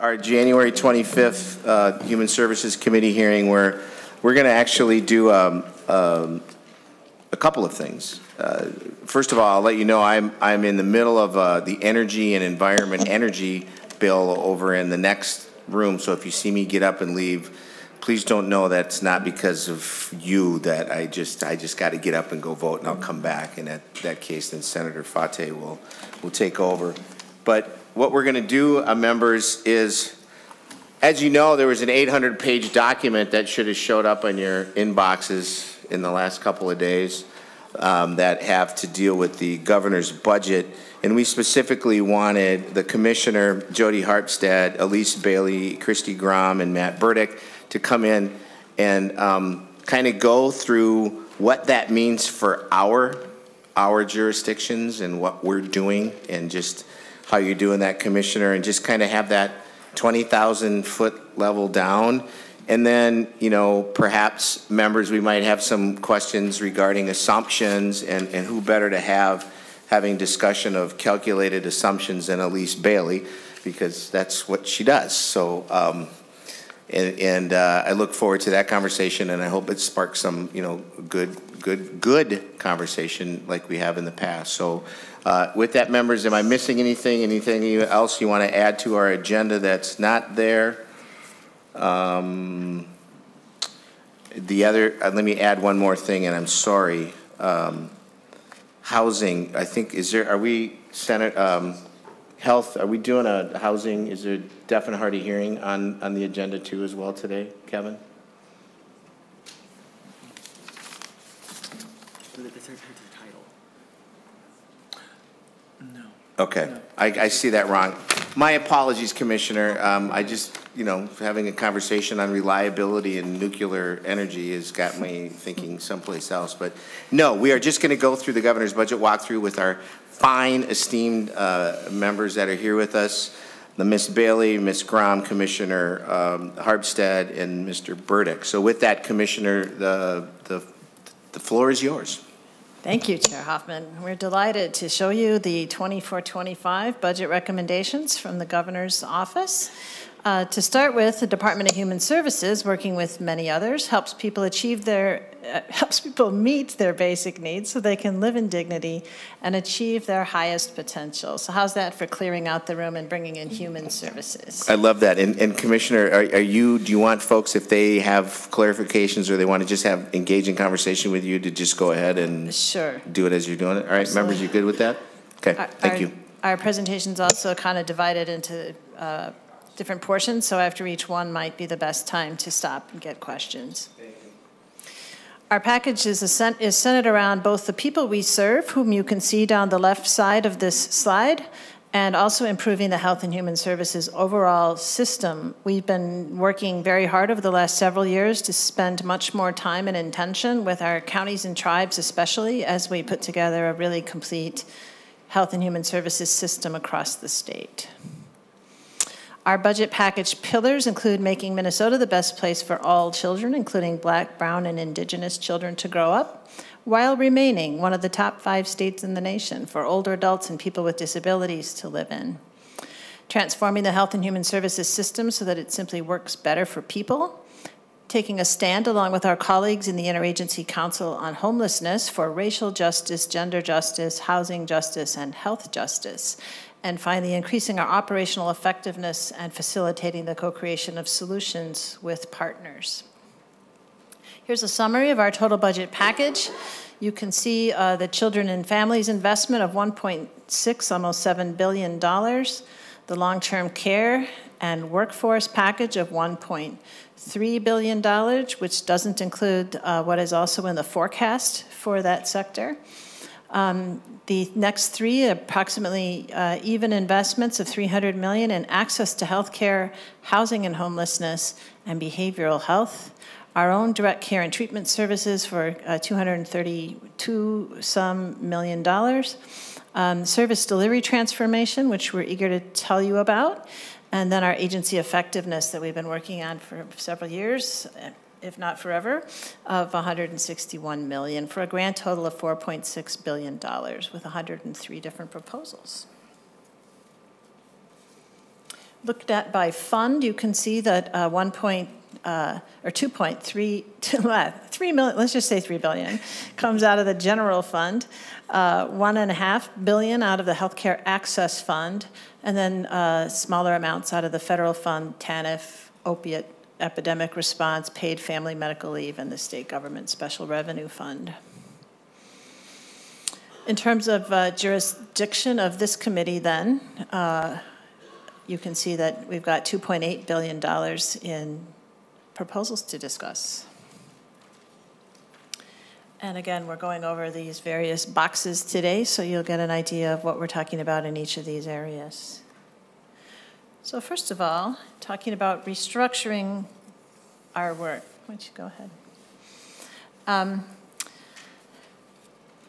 our January 25th uh, Human Services Committee hearing, where we're going to actually do um, um, a couple of things. Uh, First of all, I'll let you know, I'm, I'm in the middle of uh, the energy and environment energy bill over in the next room, so if you see me get up and leave, please don't know that's not because of you, that I just, I just got to get up and go vote, and I'll come back. And that, that case, then Senator Fate will, will take over. But what we're going to do, uh, members, is, as you know, there was an 800-page document that should have showed up on your inboxes in the last couple of days um, that have to deal with the governor's budget. And we specifically wanted the commissioner, Jodi Harpstead, Elise Bailey, Christy Grom, and Matt Burdick to come in and um, kind of go through what that means for our our jurisdictions and what we're doing and just how you're doing that, Commissioner, and just kind of have that 20,000 foot level down and then, you know, perhaps members, we might have some questions regarding assumptions and, and who better to have having discussion of calculated assumptions than Elise Bailey, because that's what she does. So, um, and, and uh, I look forward to that conversation, and I hope it sparks some, you know, good, good, good conversation like we have in the past. So, uh, with that, members, am I missing anything? Anything else you want to add to our agenda that's not there? Um, the other, uh, let me add one more thing, and I'm sorry. Um, housing, I think, is there, are we, Senate, um, health, are we doing a housing, is there a definite hearty hearing on, on the agenda too as well today, Kevin? Okay, I, I see that wrong. My apologies, Commissioner. Um, I just, you know, having a conversation on reliability and nuclear energy has got me thinking someplace else. But no, we are just going to go through the governor's budget walkthrough with our fine, esteemed uh, members that are here with us. The Miss Bailey, Miss Grom, Commissioner um, Harpstead, and Mr. Burdick. So with that, Commissioner, the, the, the floor is yours. Thank you, Chair Hoffman. We're delighted to show you the 24-25 budget recommendations from the Governor's Office. Uh, to start with, the Department of Human Services, working with many others, helps people achieve their, helps people meet their basic needs so they can live in dignity and achieve their highest potential. So how's that for clearing out the room and bringing in human services? I love that. And, and Commissioner, are, are, you, do you want folks, if they have clarifications or they want to just have engaging conversation with you, to just go ahead and sure. do it as you're doing it? All right, Absolutely. members, you good with that? Okay, our, thank our, you. Our presentation's also kind of divided into uh, different portions, so after each one might be the best time to stop and get questions. Our package is, is centered around both the people we serve, whom you can see down the left side of this slide, and also improving the health and human services overall system. We've been working very hard over the last several years to spend much more time and intention with our counties and tribes, especially as we put together a really complete health and human services system across the state. Our budget package pillars include making Minnesota the best place for all children, including black, brown, and indigenous children to grow up, while remaining one of the top five states in the nation for older adults and people with disabilities to live in. Transforming the health and human services system so that it simply works better for people. Taking a stand along with our colleagues in the Interagency Council on Homelessness for racial justice, gender justice, housing justice, and health justice and finally, increasing our operational effectiveness and facilitating the co-creation of solutions with partners. Here's a summary of our total budget package. You can see uh, the children and families investment of 1.6, almost $7 billion, the long-term care and workforce package of $1.3 billion, which doesn't include uh, what is also in the forecast for that sector. Um, the next three, approximately uh, even investments of 300 million in access to health care, housing and homelessness, and behavioral health. Our own direct care and treatment services for uh, 232 some million dollars. Um, service delivery transformation, which we're eager to tell you about. And then our agency effectiveness that we've been working on for several years if not forever, of 161 million for a grand total of 4.6 billion dollars with 103 different proposals. Looked at by fund, you can see that uh, 1 point, uh, or 2.3, 3 million, let's just say 3 billion, comes out of the general fund, uh, one and a half billion out of the healthcare access fund, and then uh, smaller amounts out of the federal fund, TANF, opiate epidemic response, paid family medical leave, and the state government special revenue fund. In terms of uh, jurisdiction of this committee, then, uh, you can see that we've got $2.8 billion in proposals to discuss. And again, we're going over these various boxes today, so you'll get an idea of what we're talking about in each of these areas. So first of all, talking about restructuring our work. Why don't you go ahead? Um,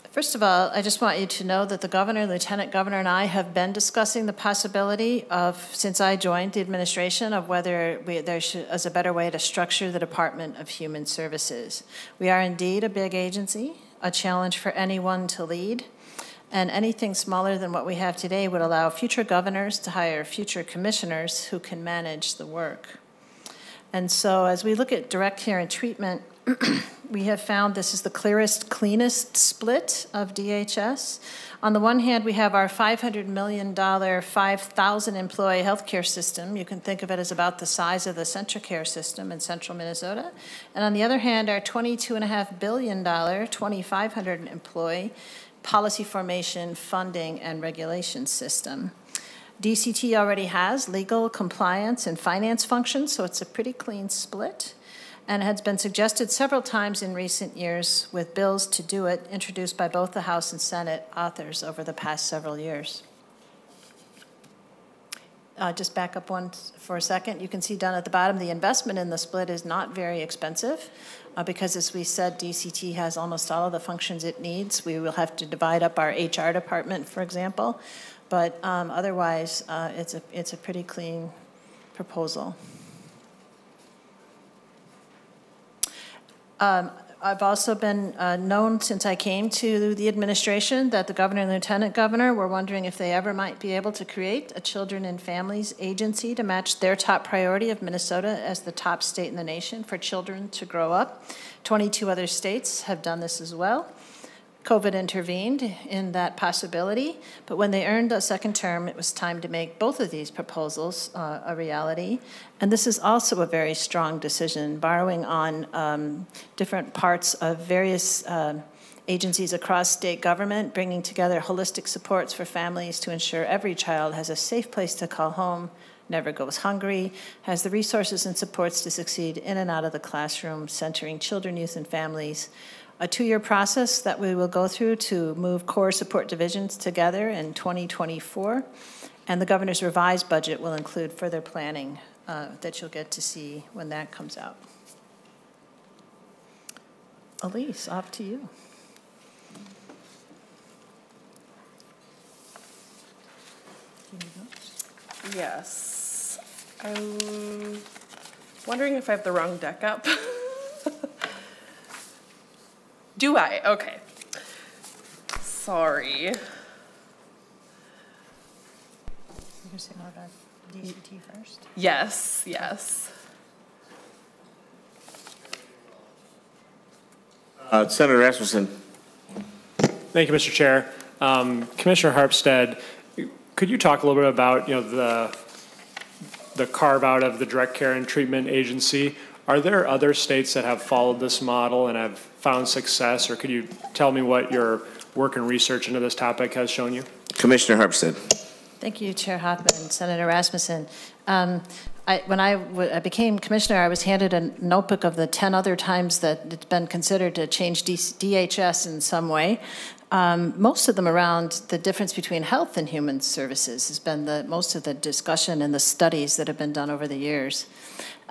First of all, I just want you to know that the governor, lieutenant governor, and I have been discussing the possibility of, since I joined the administration, of whether we, there should, is a better way to structure the Department of Human Services. We are indeed a big agency, a challenge for anyone to lead, and anything smaller than what we have today would allow future governors to hire future commissioners who can manage the work. And so as we look at direct care and treatment, we have found this is the clearest, cleanest split of DHS. On the one hand, we have our $500 million, 5,000 employee healthcare system. You can think of it as about the size of the CentraCare system in central Minnesota. And on the other hand, our $22.5 billion, 2,500 employee policy formation, funding, and regulation system. DCT already has legal, compliance, and finance functions, so it's a pretty clean split and has been suggested several times in recent years with bills to do it introduced by both the House and Senate authors over the past several years. Uh, just back up one for a second. You can see down at the bottom the investment in the split is not very expensive uh, because, as we said, DCT has almost all of the functions it needs. We will have to divide up our HR department, for example, but um, otherwise, uh, it's a it's a pretty clean proposal. Um, I've also been uh, known since I came to the administration that the governor and lieutenant governor were wondering if they ever might be able to create a children and families agency to match their top priority of Minnesota as the top state in the nation for children to grow up. 22 other states have done this as well. COVID intervened in that possibility, but when they earned a second term, it was time to make both of these proposals uh, a reality. And this is also a very strong decision, borrowing on um, different parts of various uh, agencies across state government, bringing together holistic supports for families to ensure every child has a safe place to call home, never goes hungry, has the resources and supports to succeed in and out of the classroom, centering children, youth, and families a two-year process that we will go through to move core support divisions together in 2024. And the governor's revised budget will include further planning uh, that you'll get to see when that comes out. Elise, off to you. Yes. I'm wondering if I have the wrong deck up. Do I? Okay. Sorry. You're going to say more about DCT first? Yes, yes. Uh, Senator Rasmusson. Thank you, Mr. Chair. Um, Commissioner Harpstead, could you talk a little bit about, you know, the, the carve out of the direct care and treatment agency? Are there other states that have followed this model and have found success, or could you tell me what your work and research into this topic has shown you? Commissioner Harpstead. Thank you, Chair Hoffman, Senator Rasmusson. Um, I, when I, became commissioner, I was handed a notebook of the 10 other times that it's been considered to change DHS in some way. Um, most of them around the difference between health and human services has been the most of the discussion and the studies that have been done over the years.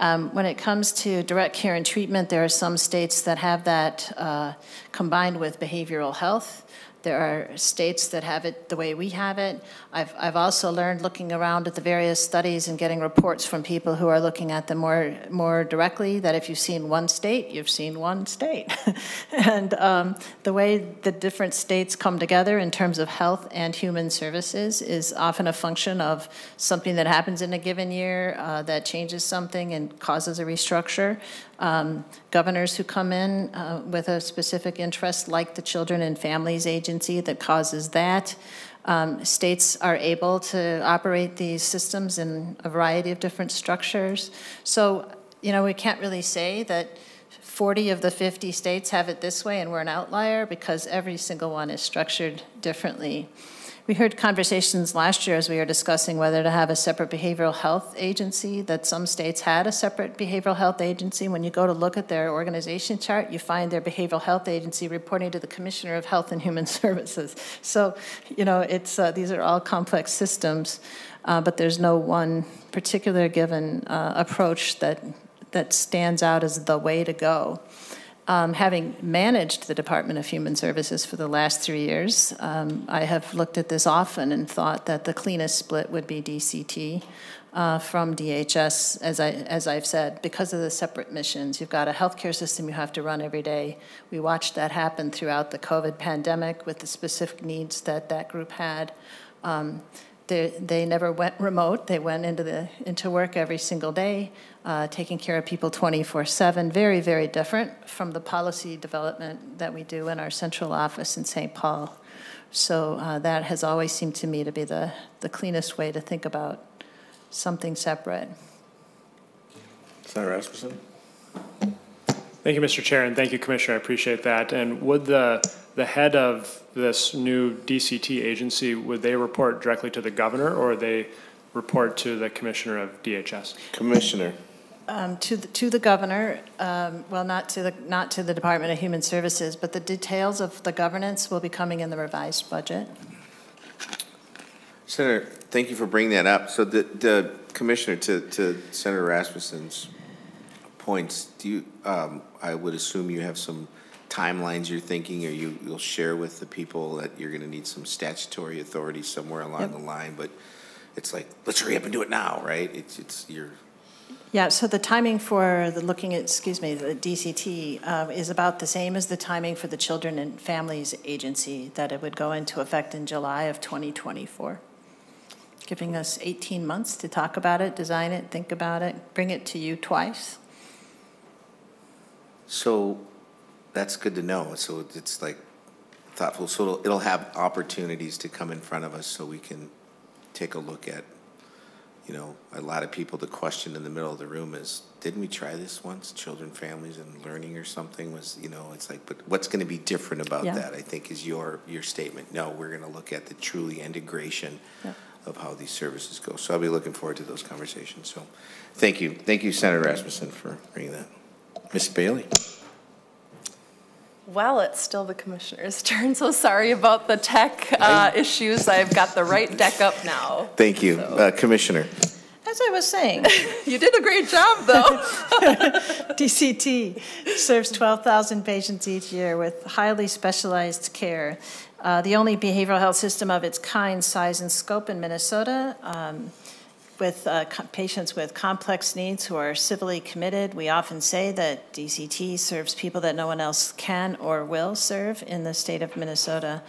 Um, when it comes to direct care and treatment, there are some states that have that uh, combined with behavioral health. There are states that have it the way we have it. I've, I've also learned looking around at the various studies and getting reports from people who are looking at them more, more directly that if you've seen one state, you've seen one state. and um, the way the different states come together in terms of health and human services is often a function of something that happens in a given year uh, that changes something and causes a restructure um, governors who come in uh, with a specific interest, like the Children and Families Agency that causes that. Um, states are able to operate these systems in a variety of different structures. So, you know, we can't really say that 40 of the 50 states have it this way and we're an outlier because every single one is structured differently. We heard conversations last year as we were discussing whether to have a separate behavioral health agency, that some states had a separate behavioral health agency. When you go to look at their organization chart, you find their behavioral health agency reporting to the Commissioner of Health and Human Services. So, you know, it's, uh, these are all complex systems, uh, but there's no one particular given uh, approach that, that stands out as the way to go. Um, having managed the Department of Human Services for the last three years, um, I have looked at this often and thought that the cleanest split would be DCT uh, from DHS, as, I, as I've said, because of the separate missions. You've got a healthcare system you have to run every day. We watched that happen throughout the COVID pandemic with the specific needs that that group had. Um, they, they never went remote. They went into, the, into work every single day, uh, taking care of people 24 7. Very, very different from the policy development that we do in our central office in St. Paul. So uh, that has always seemed to me to be the, the cleanest way to think about something separate. Senator Rasmusson? Thank you, Mr. Chair, and thank you, Commissioner. I appreciate that. And would the the head of this new DCT agency, would they report directly to the governor or they report to the commissioner of DHS? Commissioner. Um, to the, to the governor, um, well, not to the not to the Department of Human Services, but the details of the governance will be coming in the revised budget. Senator, thank you for bringing that up. So the, the commissioner to, to Senator Rasmusson's points, do you, um, I would assume you have some timelines you're thinking, or you, you'll share with the people that you're gonna need some statutory authority somewhere along Yep. the line, but it's like, let's hurry up and do it now, right? It's, it's, you're, Yeah, so the timing for the looking at, excuse me, the DCT uh, is about the same as the timing for the Children and Families Agency, that it would go into effect in July of 2024, giving us 18 months to talk about it, design it, think about it, bring it to you twice. so, that's good to know. So it's like thoughtful, so it'll, it'll have opportunities to come in front of us so we can take a look at, you know, a lot of people, the question in the middle of the room is, didn't we try this once, children, families, and learning or something was, you know, it's like, but what's going to be different about Yeah. that, I think, is your, your statement. No, we're going to look at the truly integration Yeah. of how these services go. So I'll be looking forward to those conversations. So, thank you. Thank you, Senator Rasmusson, for bringing that. Ms. Bailey? Well, it's still the commissioner's turn, so sorry about the tech uh, issues. I've got the right deck up now. Thank you. So- Uh, Commissioner? As I was saying, You did a great job, though. DCT serves 12,000 patients each year with highly specialized care. Uh, the only behavioral health system of its kind, size, and scope in Minnesota. Um, with uh, patients with complex needs who are civilly committed. We often say that DCT serves people that no one else can or will serve in the state of Minnesota.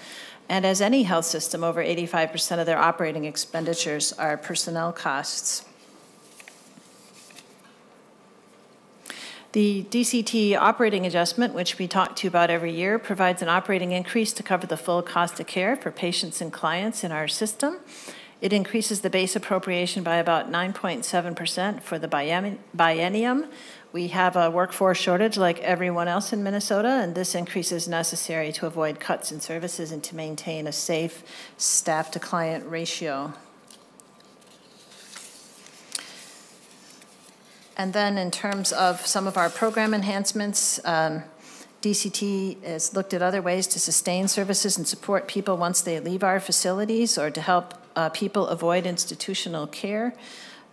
And as any health system, over 85% of their operating expenditures are personnel costs. The DCT operating adjustment, which we talk to you about every year, provides an operating increase to cover the full cost of care for patients and clients in our system. It increases the base appropriation by about 9.7% for the biennium. We have a workforce shortage like everyone else in Minnesota, and this increase is necessary to avoid cuts in services and to maintain a safe staff-to-client ratio. And then in terms of some of our program enhancements, um, DCT has looked at other ways to sustain services and support people once they leave our facilities or to help uh, people avoid institutional care.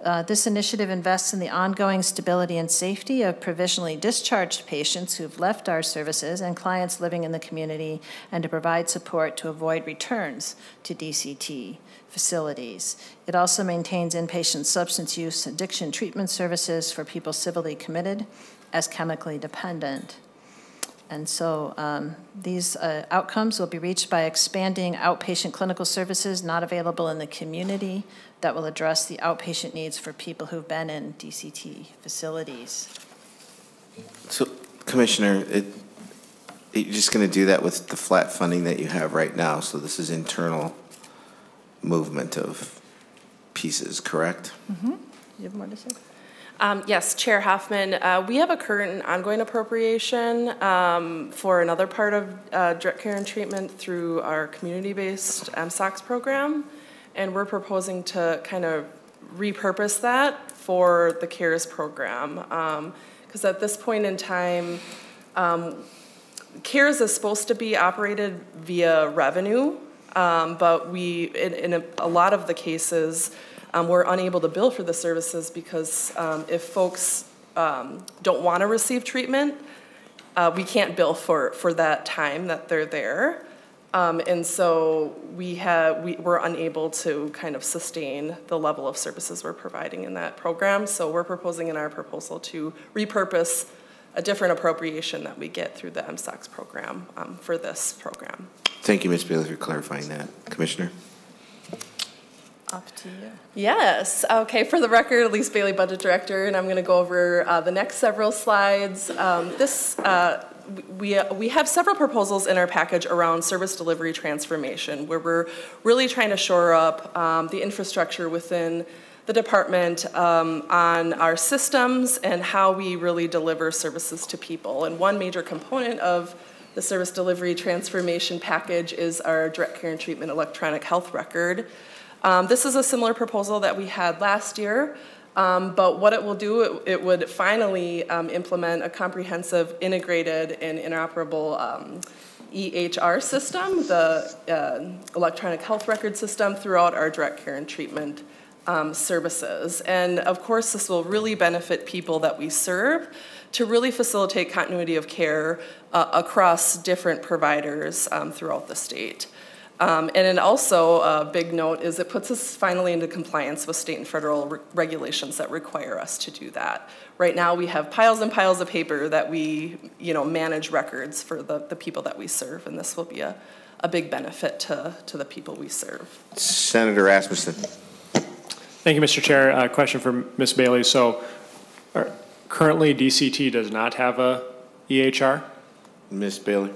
Uh, This initiative invests in the ongoing stability and safety of provisionally discharged patients who've left our services and clients living in the community, and to provide support to avoid returns to DCT facilities. It also maintains inpatient substance use addiction treatment services for people civilly committed as chemically dependent. And so um, these uh, outcomes will be reached by expanding outpatient clinical services not available in the community that will address the outpatient needs for people who've been in DCT facilities. So, Commissioner, it, you're just going to do that with the flat funding that you have right now, so this is internal movement of pieces, correct? Mm-hmm. You have more to say? Um, Yes, Chair Hoffman, uh, we have a current ongoing appropriation um, for another part of uh, direct care and treatment through our community-based MSOCS program, and we're proposing to kind of repurpose that for the CARES program. Because at this point in time, um, CARES is supposed to be operated via revenue, um, but we, in, in a, a lot of the cases, um, we're unable to bill for the services because um, if folks um, don't want to receive treatment, uh, we can't bill for, for that time that they're there. Um, and so we have, we, we're unable to kind of sustain the level of services we're providing in that program. So we're proposing in our proposal to repurpose a different appropriation that we get through the MSOCS program um, for this program. Thank you, Ms. Bailey, for clarifying that. Commissioner? Off to you. Yes, okay, for the record, Elise Bailey, Budget Director, and I'm going to go over uh, the next several slides. Um, This, uh, we, we have several proposals in our package around service delivery transformation, where we're really trying to shore up um, the infrastructure within the department um, on our systems and how we really deliver services to people. And one major component of the service delivery transformation package is our direct care and treatment electronic health record. Um, This is a similar proposal that we had last year, um, but what it will do, it- it would finally um, implement a comprehensive, integrated, and interoperable um, EHR system, the uh, electronic health record system, throughout our direct care and treatment um, services. And of course, this will really benefit people that we serve to really facilitate continuity of care uh, across different providers um, throughout the state. Um, and then also, a big note is it puts us finally into compliance with state and federal re- regulations that require us to do that. Right now, we have piles and piles of paper that we, you know, manage records for the, the people that we serve, and this will be a, a big benefit to, to the people we serve. Senator Rasmusson? Thank you, Mr. Chair. Uh, Question for Ms. Bailey. So are- currently, DCT does not have a EHR? Ms. Bailey?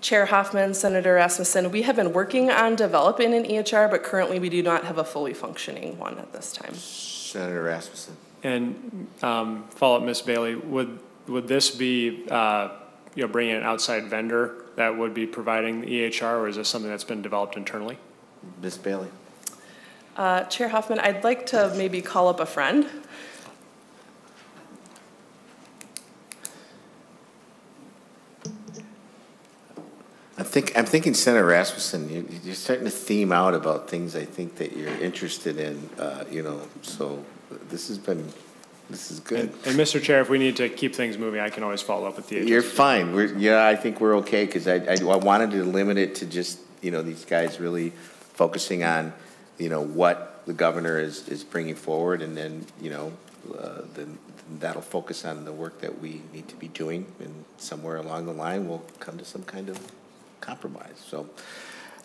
Chair Hoffman, Senator Rasmusson, we have been working on developing an EHR, but currently we do not have a fully functioning one at this time. Senator Rasmusson? And um, follow up, Ms. Bailey, would, would this be, uh, you know, bringing an outside vendor that would be providing the EHR, or is this something that's been developed internally? Ms. Bailey? Uh, Chair Hoffman, I'd like to maybe call up a friend. I think, I'm thinking Senator Rasmusson, you- you're starting to theme out about things I think that you're interested in, uh, you know, so this has been, this is good. And, and Mr. Chair, if we need to keep things moving, I can always follow up with the You're fine. We're, yeah, I think we're okay, because I, I I wanted to limit it to just, you know, these guys really focusing on, you know, what the governor is, is bringing forward, and then, you know, uh, then that'll focus on the work that we need to be doing, and somewhere along the line, we'll come to some kind of compromise. So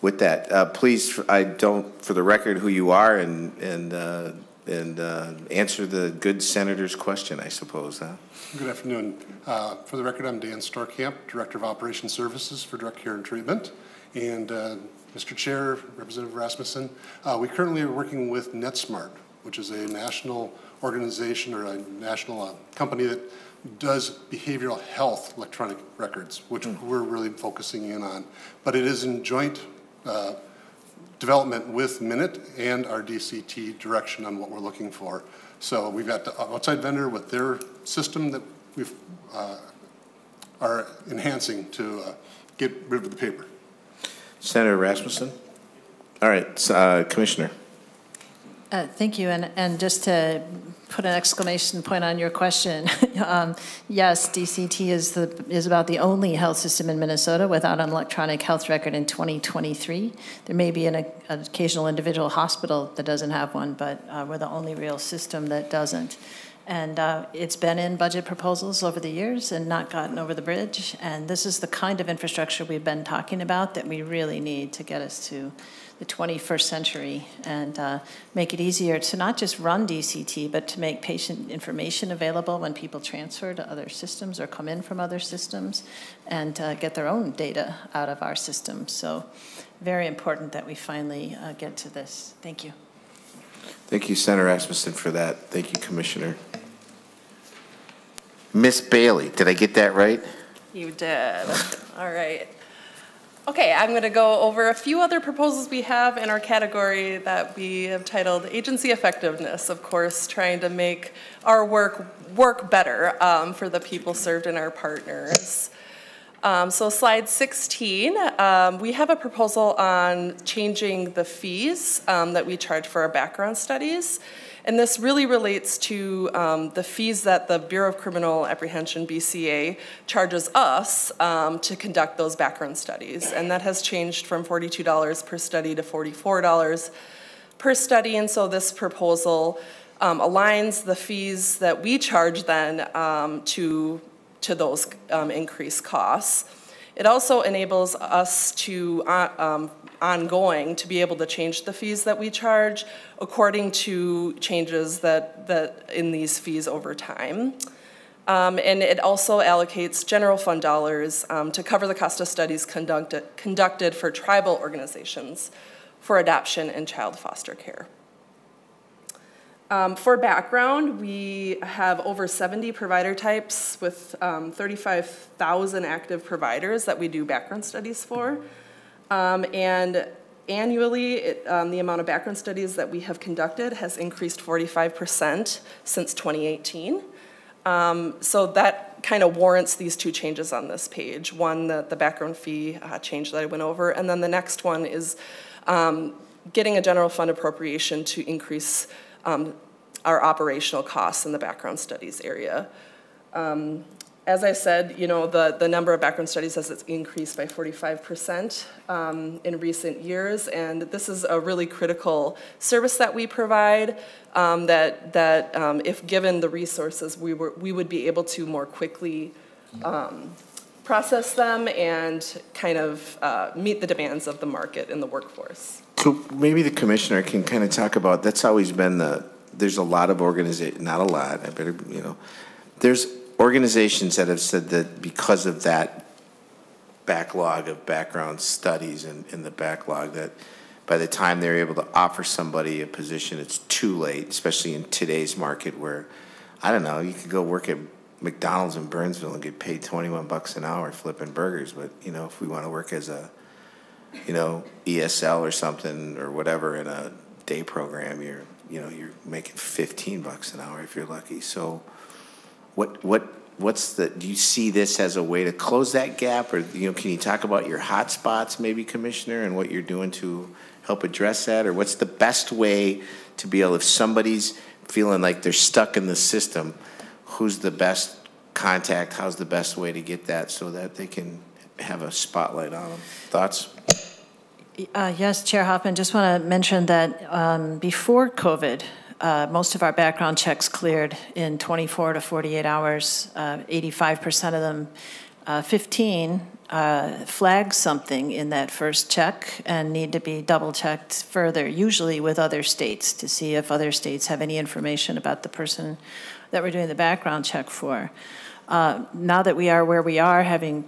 with that, uh, please, I don't, for the record, who you are, and, and, uh, and uh, answer the good senator's question, I suppose, huh? Good afternoon. Uh, For the record, I'm Dan Storkamp, Director of Operations Services for Direct Care and Treatment. And uh, Mr. Chair, Representative Rasmusson, uh, we currently are working with NetSmart, which is a national organization or a national company that does behavioral health electronic records, which we're really focusing in on. But it is in joint uh, development with MNIT and our DCT direction on what we're looking for. So we've got the outside vendor with their system that we've, uh, are enhancing to uh, get rid of the paper. Senator Rasmusson? All right, uh, Commissioner. Uh, Thank you, and, and just to put an exclamation point on your question, um, yes, DCT is the, is about the only health system in Minnesota without an electronic health record in 2023. There may be an, an occasional individual hospital that doesn't have one, but uh, we're the only real system that doesn't. And uh, it's been in budget proposals over the years and not gotten over the bridge. And this is the kind of infrastructure we've been talking about that we really need to get us to the 21st century and uh, make it easier to not just run DCT, but to make patient information available when people transfer to other systems or come in from other systems and uh, get their own data out of our system. So very important that we finally uh, get to this. Thank you. Thank you, Senator Rasmusson, for that. Thank you, Commissioner. Miss Bailey, did I get that right? You did. All right. Okay, I'm going to go over a few other proposals we have in our category that we have titled Agency Effectiveness, of course, trying to make our work work better um, for the people served and our partners. Um, so slide 16, um, we have a proposal on changing the fees um, that we charge for our background studies. And this really relates to um, the fees that the Bureau of Criminal Apprehension, BCA, charges us um, to conduct those background studies. And that has changed from $42 per study to $44 per study. And so this proposal um, aligns the fees that we charge then um, to, to those um, increased costs. It also enables us to uh, um, ongoing to be able to change the fees that we charge according to changes that, that in these fees over time. Um, and it also allocates general fund dollars um, to cover the cost of studies conducted, conducted for tribal organizations for adoption and child foster care. Um, for background, we have over 70 provider types with um, 35,000 active providers that we do background studies for. Um, and annually, it, um, the amount of background studies that we have conducted has increased 45% since 2018. Um, so that kind of warrants these two changes on this page. One, the, the background fee uh, change that I went over, and then the next one is um, getting a general fund appropriation to increase um, our operational costs in the background studies area. Um, as I said, you know, the, the number of background studies has increased by 45% um, in recent years, and this is a really critical service that we provide um, that, that um, if given the resources, we, were, we would be able to more quickly um, process them and kind of uh, meet the demands of the market and the workforce. So maybe the commissioner can kind of talk about, that's always been the, there's a lot of organization, not a lot, I better, you know, there's organizations that have said that because of that backlog of background studies and the backlog that by the time they're able to offer somebody a position, it's too late, especially in today's market where, I don't know, you could go work at McDonald's in Burnsville and get paid 21 bucks an hour flipping burgers. But, you know, if we want to work as a, you know, ESL or something or whatever in a day program, you're, you know, you're making 15 bucks an hour if you're lucky. So, what, what, what's the, do you see this as a way to close that gap? Or, you know, can you talk about your hot spots, maybe, Commissioner, and what you're doing to help address that? Or what's the best way to be able, if somebody's feeling like they're stuck in the system, who's the best contact? How's the best way to get that so that they can have a spotlight on them? Thoughts? Uh, yes, Chair Hoffman, just want to mention that um, before COVID, uh, most of our background checks cleared in 24 to 48 hours. Uh, 85% of them, uh, 15 uh, flag something in that first check and need to be double checked further, usually with other states, to see if other states have any information about the person that we're doing the background check for. Uh, now that we are where we are, having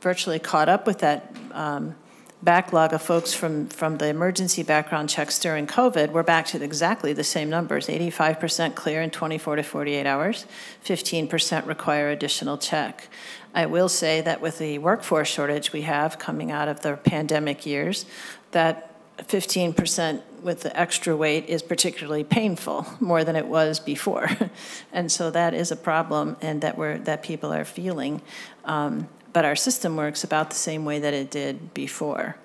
virtually caught up with that. Um, backlog of folks from, from the emergency background checks during COVID, we're back to exactly the same numbers 85% clear in 24 to 48 hours, 15% require additional check. I will say that with the workforce shortage we have coming out of the pandemic years, that 15% with the extra weight is particularly painful, more than it was before. and so that is a problem and that, we're, that people are feeling. Um, but our system works about the same way that it did before.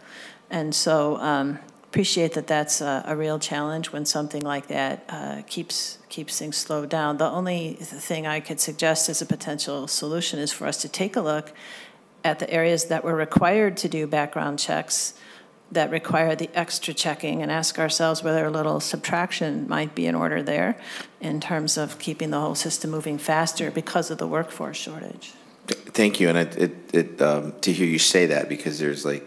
And so um, appreciate that that's a, a real challenge when something like that uh, keeps keeps things slowed down. The only thing I could suggest as a potential solution is for us to take a look at the areas that were required to do background checks that require the extra checking and ask ourselves whether a little subtraction might be in order there in terms of keeping the whole system moving faster because of the workforce shortage. Thank you, and it, it, it, um, to hear you say that, because there's like,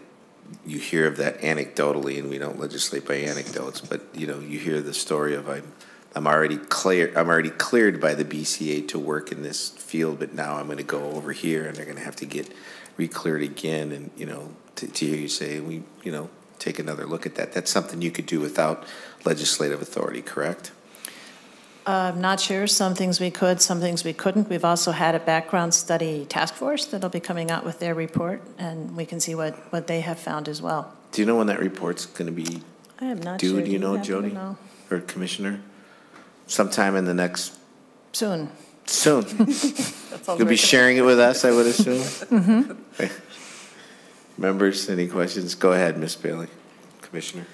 you hear of that anecdotally, and we don't legislate by anecdotes, but, you know, you hear the story of I'm, I'm already clear, I'm already cleared by the BCA to work in this field, but now I'm gonna go over here, and they're gonna have to get re-cleared again, and, you know, to, to hear you say, we, you know, take another look at that, that's something you could do without legislative authority, correct? Uh, I'm not sure. Some things we could, some things we couldn't. We've also had a background study task force that'll be coming out with their report, and we can see what, what they have found as well. Do you know when that report's gonna be I am not due, sure. do you know, Jodi? know? Or Commissioner? Sometime in the next, Soon. soon. You'll be very- sharing it with us, I would assume? Members, any questions? Go ahead, Ms. Bailey, Commissioner.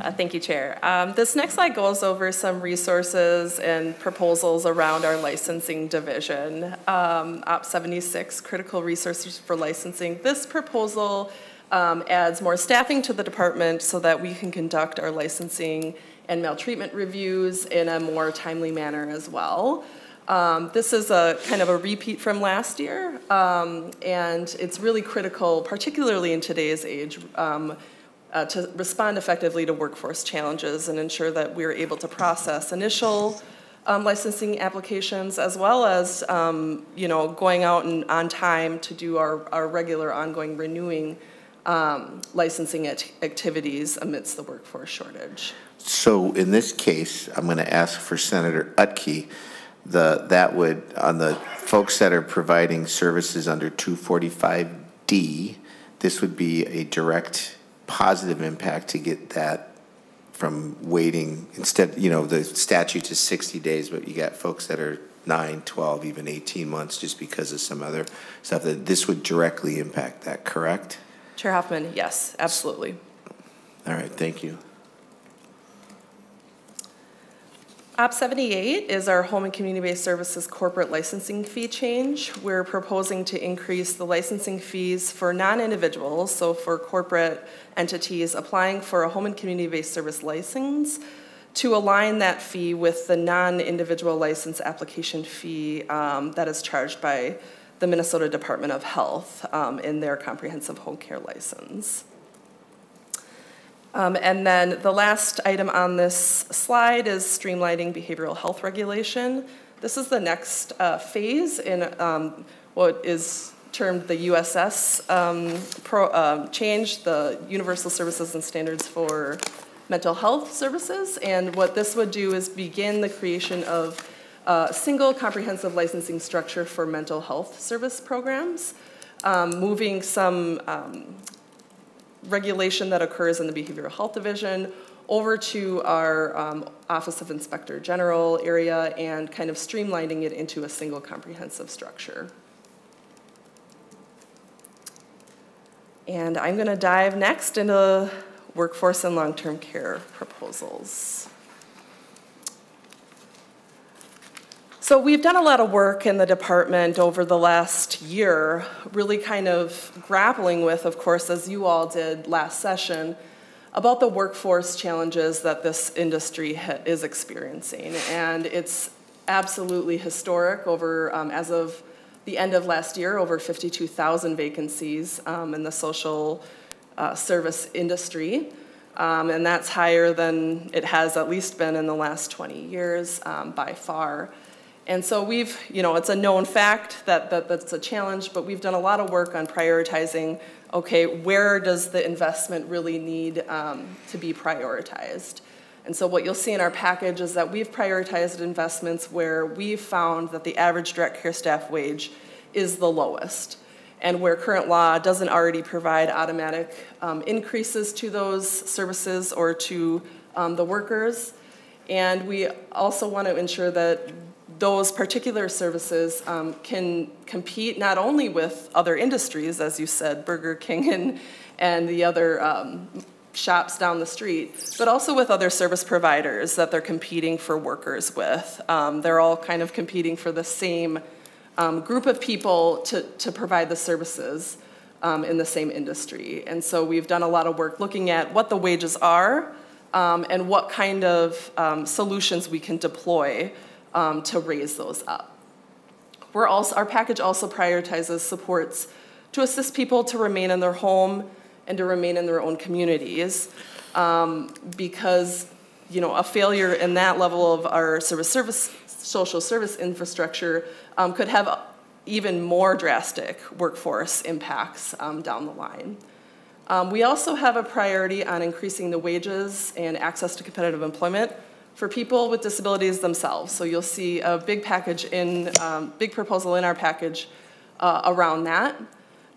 Uh, Thank you, Chair. Um, This next slide goes over some resources and proposals around our licensing division. Um, Op 76, critical resources for licensing. This proposal um, adds more staffing to the department so that we can conduct our licensing and maltreatment reviews in a more timely manner as well. Um, This is a kind of a repeat from last year, um, and it's really critical, particularly in today's age, um, uh, to respond effectively to workforce challenges and ensure that we're able to process initial um, licensing applications as well as, um, you know, going out and on time to do our, our regular ongoing renewing um, licensing act- activities amidst the workforce shortage. So in this case, I'm going to ask for Senator Utke, the, that would, on the folks that are providing services under 245D, this would be a direct positive impact to get that from waiting, instead, you know, the statute is 60 days, but you got folks that are 9, 12, even 18 months just because of some other stuff, that this would directly impact that, correct? Chair Hoffman, yes, absolutely. All right, thank you. Op 78 is our home and community-based services corporate licensing fee change. We're proposing to increase the licensing fees for non-individuals, so for corporate entities applying for a home and community-based service license, to align that fee with the non-individual license application fee um, that is charged by the Minnesota Department of Health um, in their comprehensive home care license. Um, And then the last item on this slide is streamlining behavioral health regulation. This is the next uh, phase in um, what is termed the USS um, pro- uh, change, the Universal Services and Standards for Mental Health Services. And what this would do is begin the creation of a single comprehensive licensing structure for mental health service programs, um, moving some um, regulation that occurs in the Behavioral Health Division over to our um, Office of Inspector General area and kind of streamlining it into a single comprehensive structure. And I'm going to dive next into workforce and long-term care proposals. So we've done a lot of work in the department over the last year, really kind of grappling with, of course, as you all did last session, about the workforce challenges that this industry is experiencing. And it's absolutely historic over, um, as of the end of last year, over 52,000 vacancies um, in the social uh, service industry. Um, and that's higher than it has at least been in the last 20 years um, by far. And so we've, you know, it's a known fact that, that that's a challenge, but we've done a lot of work on prioritizing, okay, where does the investment really need um, to be prioritized? And so what you'll see in our package is that we've prioritized investments where we've found that the average direct care staff wage is the lowest and where current law doesn't already provide automatic um, increases to those services or to um, the workers. And we also want to ensure that those particular services um, can compete not only with other industries, as you said, Burger King and, and the other um, shops down the street, but also with other service providers that they're competing for workers with. Um, they're all kind of competing for the same um, group of people to, to provide the services um, in the same industry. And so we've done a lot of work looking at what the wages are um, and what kind of solutions we can deploy um, to raise those up. We're also, our package also prioritizes supports to assist people to remain in their home and to remain in their own communities um, because you know a failure in that level of our service service social service infrastructure um, could have even more drastic workforce impacts um, down the line. Um, we also have a priority on increasing the wages and access to competitive employment for people with disabilities themselves. So you'll see a big package in, um, big proposal in our package uh, around that.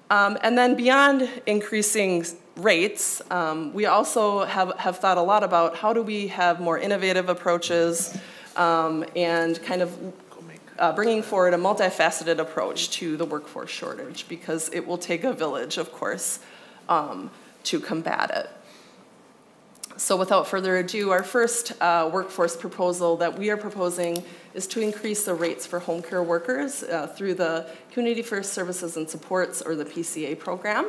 Um, and then beyond increasing rates, um, we also have, have thought a lot about how do we have more innovative approaches um, and kind of uh, bringing forward a multifaceted approach to the workforce shortage because it will take a village, of course, um, to combat it. So without further ado, our first uh, workforce proposal that we are proposing is to increase the rates for home care workers uh, through the Community First Services and Supports, or the PCA program.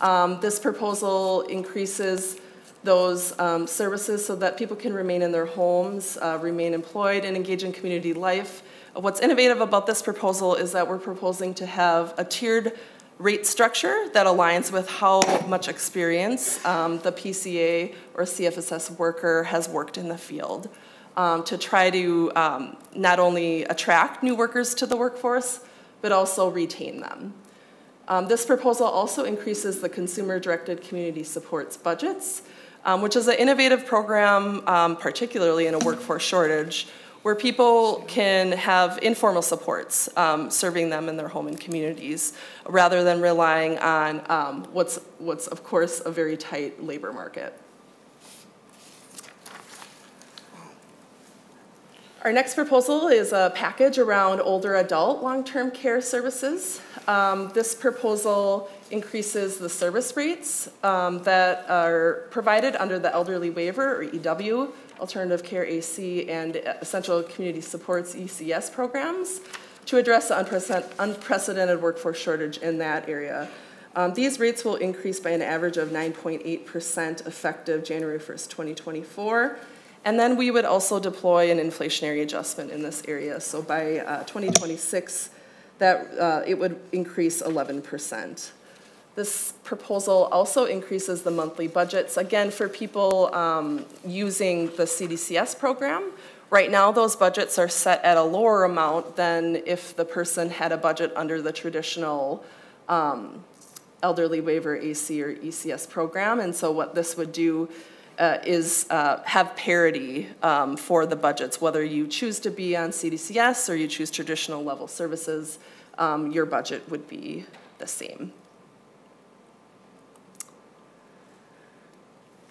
Um, this proposal increases those um, services so that people can remain in their homes, uh, remain employed, and engage in community life. What's innovative about this proposal is that we're proposing to have a tiered rate structure that aligns with how much experience um, the PCA or CFSS worker has worked in the field um, to try to um, not only attract new workers to the workforce, but also retain them. Um, this proposal also increases the consumer-directed community supports budgets, um, which is an innovative program, um, particularly in a workforce shortage, where people can have informal supports um, serving them in their home and communities rather than relying on um, what's, what's, of course, a very tight labor market. Our next proposal is a package around older adult long-term care services. Um, this proposal increases the service rates um, that are provided under the elderly waiver or EW Alternative Care AC, and Essential Community Supports ECS programs to address the unprecedented workforce shortage in that area. Um, these rates will increase by an average of 9.8% effective January 1st, 2024. And then we would also deploy an inflationary adjustment in this area. So by uh, 2026, that uh, it would increase 11%. This proposal also increases the monthly budgets, again, for people um, using the CDCS program. Right now, those budgets are set at a lower amount than if the person had a budget under the traditional um, elderly waiver AC or ECS program. And so what this would do uh, is uh, have parity um, for the budgets, whether you choose to be on CDCS or you choose traditional level services, um, your budget would be the same.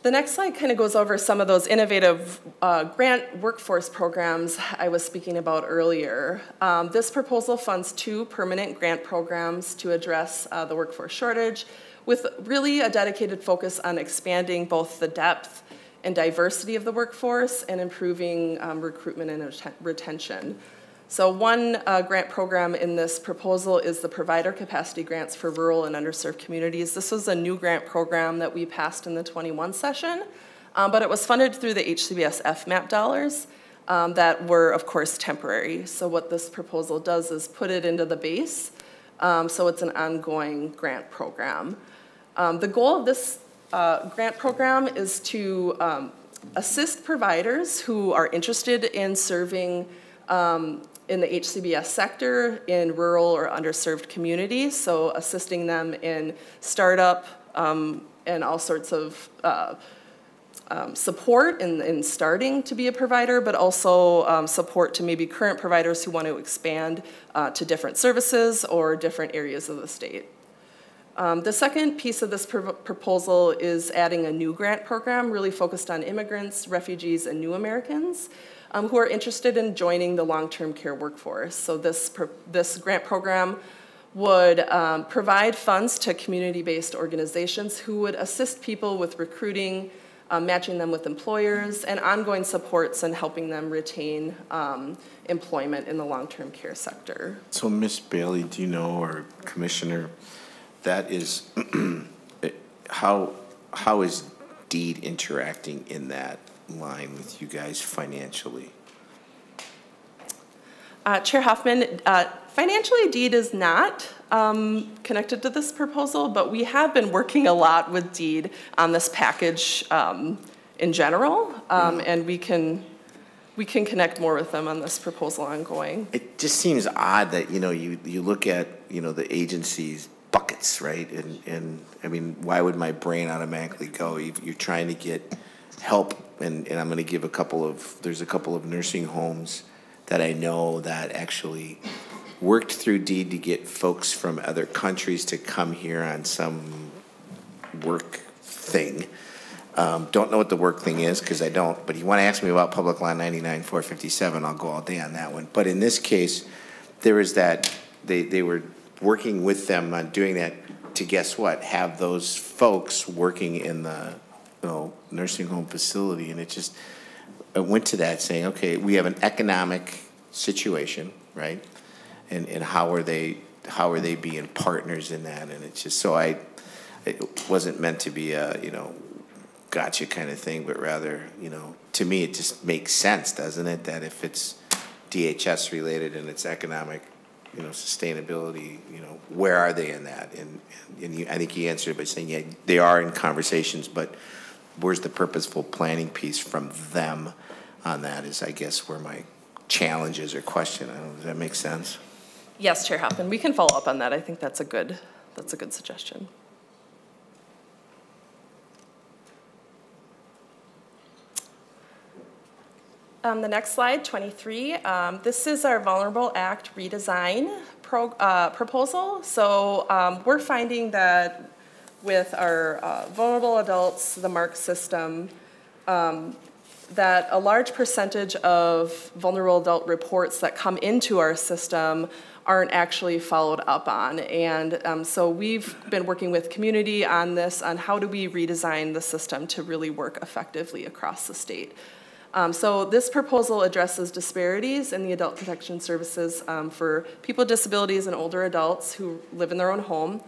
The next slide kind of goes over some of those innovative uh, grant workforce programs I was speaking about earlier. Um, this proposal funds two permanent grant programs to address uh, the workforce shortage with really a dedicated focus on expanding both the depth and diversity of the workforce and improving um, recruitment and retention. So one uh, grant program in this proposal is the Provider Capacity Grants for Rural and Underserved Communities. This was a new grant program that we passed in the 21 session, um, but it was funded through the HCBS FMAP dollars um, that were, of course, temporary. So what this proposal does is put it into the base, um, so it's an ongoing grant program. Um, the goal of this uh, grant program is to um, assist providers who are interested in serving um, in the HCBS sector in rural or underserved communities, so assisting them in startup um, and all sorts of uh, um, support in, in, starting to be a provider, but also um, support to maybe current providers who want to expand uh, to different services or different areas of the state. Um, the second piece of this pr proposal is adding a new grant program really focused on immigrants, refugees, and new Americans um, who are interested in joining the long-term care workforce. So this, this grant program would um, provide funds to community-based organizations who would assist people with recruiting, um, matching them with employers, and ongoing supports and helping them retain um, employment in the long-term care sector. So, Miss Bailey, do you know, or Commissioner, that is, how, how is DEED interacting in that line with you guys financially? Uh, Chair Hoffman, uh, financially, DEED is not um, connected to this proposal, but we have been working a lot with DEED on this package um, in general, um, and we can, we can connect more with them on this proposal ongoing. It just seems odd that, you know, you, you look at, you know, the agencies buckets, right? And, and, I mean, why would my brain automatically go? You're trying to get help, and, and I'm gonna give a couple of, there's a couple of nursing homes that I know that actually worked through DEED to get folks from other countries to come here on some work thing. Um, don't know what the work thing is, because I don't, but you want to ask me about Public Law 99, 457, I'll go all day on that one. But in this case, there is that, they, they were working with them on doing that to guess what? Have those folks working in the, you know, nursing home facility, and it just, I went to that saying, okay, we have an economic situation, right? And, and how are they, how are they being partners in that? And it's just, so I, it wasn't meant to be a, you know, gotcha kind of thing, but rather, you know, to me, it just makes sense, doesn't it? That if it's DHS related and it's economic, you know, sustainability, you know, where are they in that? And, and you, I think you answered by saying, yeah, they are in conversations, but where's the purposeful planning piece from them on that is, I guess, where my challenge is or question. Know, does that make sense? Yes, Chair Hoffman, we can follow up on that. I think that's a good, that's a good suggestion. Um, the next slide, 23, um, this is our Vulnerable Act redesign pro, uh, proposal. So um, we're finding that with our uh, vulnerable adults, the MAARC system, um, that a large percentage of vulnerable adult reports that come into our system aren't actually followed up on. And um, so we've been working with community on this, on how do we redesign the system to really work effectively across the state. Um, so this proposal addresses disparities in the adult protection services um, for people with disabilities and older adults who live in their own home.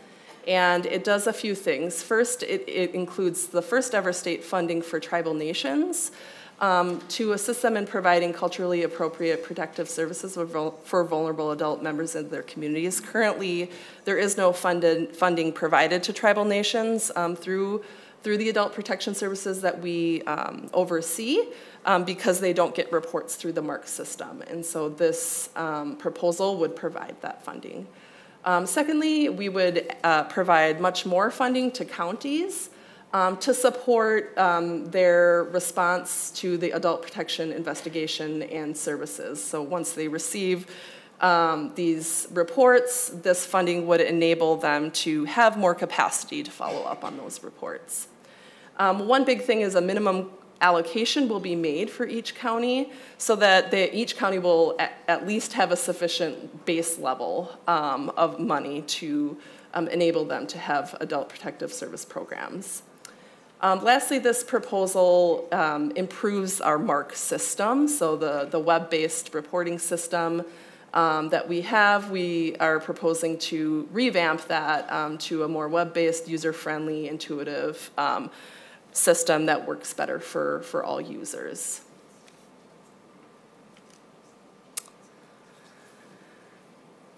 And it does a few things. First, it, it includes the first ever state funding for tribal nations um, to assist them in providing culturally appropriate protective services for vulnerable adult members of their communities. Currently, there is no funded, funding provided to tribal nations um, through, through the adult protection services that we um, oversee um, because they don't get reports through the MAARC system. And so this um, proposal would provide that funding. Um, secondly, we would uh, provide much more funding to counties um, to support um, their response to the adult protection investigation and services. So once they receive um, these reports, this funding would enable them to have more capacity to follow up on those reports. Um, one big thing is a minimum allocation will be made for each county so that they, each county will at, at, least have a sufficient base level um, of money to um, enable them to have adult protective service programs. Um, lastly, this proposal um, improves our MAARC system, so the, the web-based reporting system um, that we have, we are proposing to revamp that um, to a more web-based, user-friendly, intuitive system that works better for, for all users.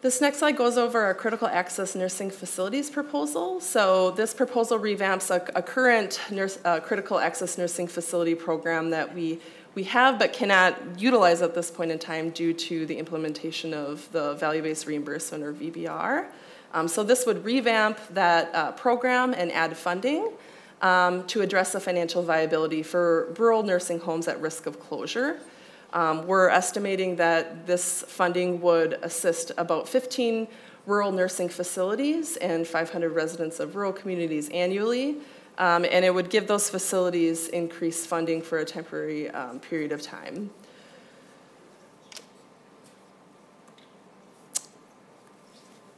This next slide goes over our critical access nursing facilities proposal. So this proposal revamps a, a current nurse, uh, critical access nursing facility program that we, we have but cannot utilize at this point in time due to the implementation of the value-based reimbursement or VBR. Um, so this would revamp that uh, program and add funding um, to address the financial viability for rural nursing homes at risk of closure. Um, we're estimating that this funding would assist about 15 rural nursing facilities and 500 residents of rural communities annually. Um, and it would give those facilities increased funding for a temporary um, period of time.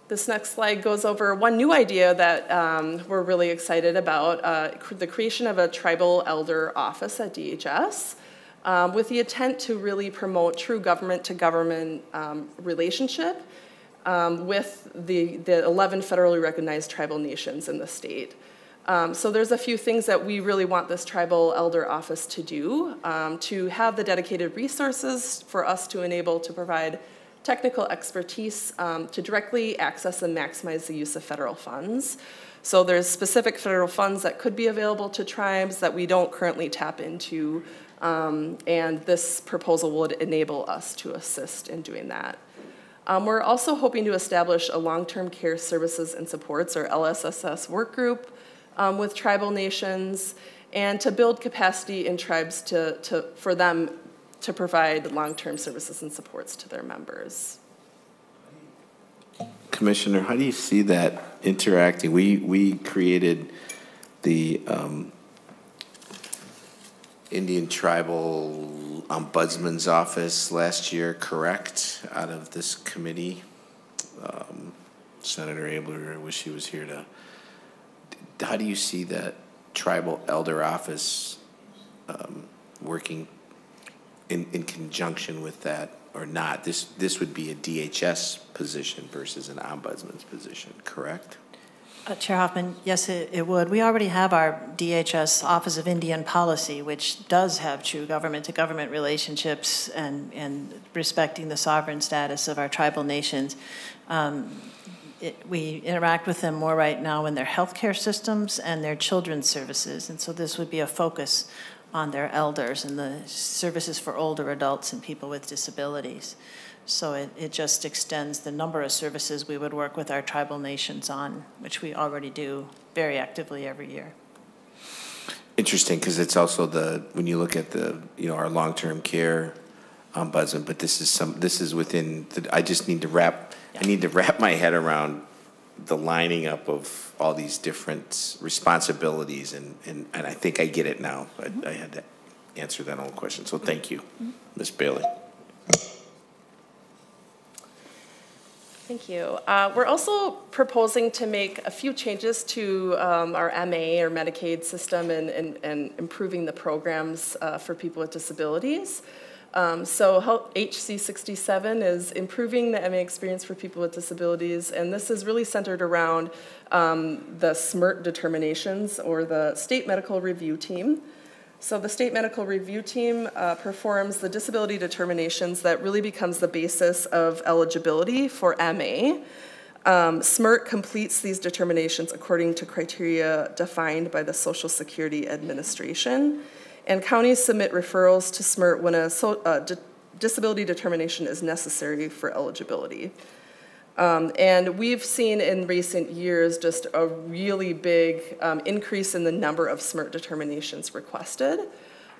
This next slide goes over one new idea that um, we're really excited about, uh, the creation of a tribal elder office at DHS um, with the intent to really promote true government-to-government um, relationship um, with the, the 11 federally recognized tribal nations in the state. Um, so there's a few things that we really want this tribal elder office to do, um, to have the dedicated resources for us to enable to provide technical expertise um, to directly access and maximize the use of federal funds. So there's specific federal funds that could be available to tribes that we don't currently tap into, um, and this proposal would enable us to assist in doing that. Um, we're also hoping to establish a long-term care services and supports, or LTSS, work group um, with tribal nations, and to build capacity in tribes to, to, for them to provide long-term services and supports to their members. Commissioner, how do you see that interacting? We, we created the um, Indian Tribal Ombudsman's Office last year, correct, out of this committee? Um, Senator Abeler, I wish he was here to, how do you see that tribal elder office um, working in, in conjunction with that or not? This, this would be a DHS position versus an ombudsman's position, correct? Uh, Chair Hoffman, yes, it, it would. We already have our DHS Office of Indian Policy, which does have true government-to-government relationships and, and respecting the sovereign status of our tribal nations. Um, it, we interact with them more right now in their healthcare systems and their children's services, and so this would be a focus on their elders and the services for older adults and people with disabilities. So it, it just extends the number of services we would work with our tribal nations on, which we already do very actively every year. Interesting, because it's also the, when you look at the, you know, our long-term care ombudsman, but this is some, this is within, the- I just need to wrap, I need to wrap my head around the lining up of all these different responsibilities, and, and, and I think I get it now, but I had to answer that old question, so thank you, Ms. Bailey. Thank you. Uh, we're also proposing to make a few changes to um, our MA or Medicaid system and, and, and improving the programs uh, for people with disabilities. Um, so Health- HC 67 is improving the MA experience for people with disabilities, and this is really centered around um, the SMRT determinations or the State Medical Review Team. So the state medical review team uh, performs the disability determinations that really becomes the basis of eligibility for MA. Um, SMRT completes these determinations according to criteria defined by the Social Security Administration. And counties submit referrals to SMRT when a so, uh, di- disability determination is necessary for eligibility. Um, and we've seen in recent years just a really big um, increase in the number of SMRT determinations requested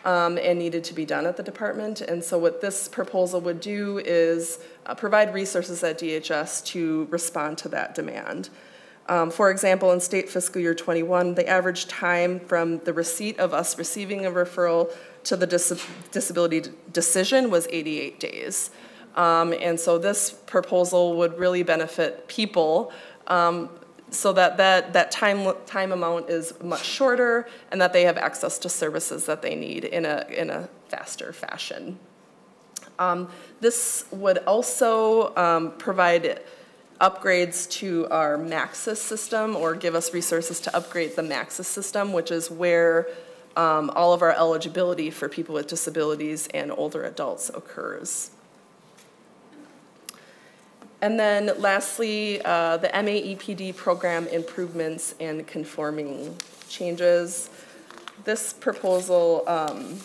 um, and needed to be done at the department. And so what this proposal would do is uh, provide resources at DHS to respond to that demand. Um, for example, in state fiscal year 21, the average time from the receipt of us receiving a referral to the dis- disability decision was 88 days. Um, and so this proposal would really benefit people um, so that that, that time, time amount is much shorter and that they have access to services that they need in a, in a faster fashion. Um, this would also um, provide upgrades to our MAXIS system or give us resources to upgrade the MAXIS system, which is where um, all of our eligibility for people with disabilities and older adults occurs. And then lastly, uh, the MAEPD program improvements and conforming changes. This proposal, um,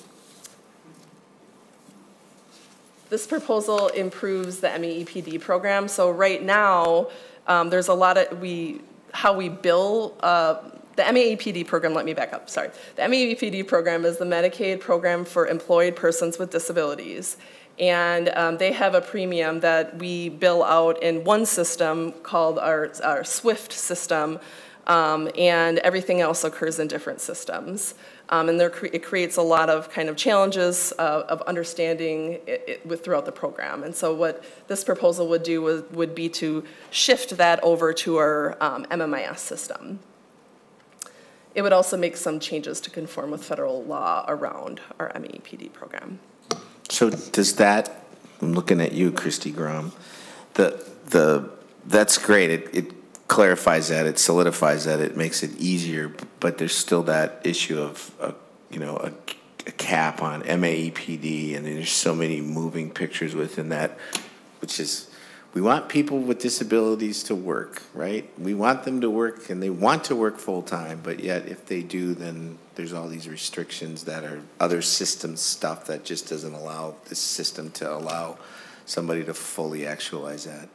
this proposal improves the MEEPD program. So right now, um, there's a lot of, we, how we bill, uh, the MEEPD program, let me back up, sorry. The MEEPD program is the Medicaid program for employed persons with disabilities. And um, they have a premium that we bill out in one system called our, our SWIFT system, um, and everything else occurs in different systems. Um, And there, it creates a lot of kind of challenges uh, of understanding it it with, throughout the program. And so what this proposal would do would, would be to shift that over to our um, MMIS system. It would also make some changes to conform with federal law around our MEPD program. So does that, I'm looking at you, Christy Grom, the, the, that's great. It, it clarifies that, it solidifies that, it makes it easier, but there's still that issue of, uh, you know, a, a cap on MAEPD, and there's so many moving pictures within that, which is, we want people with disabilities to work, right? We want them to work, and they want to work full-time, but yet if they do, then there's all these restrictions that are other system stuff that just doesn't allow this system to allow somebody to fully actualize that.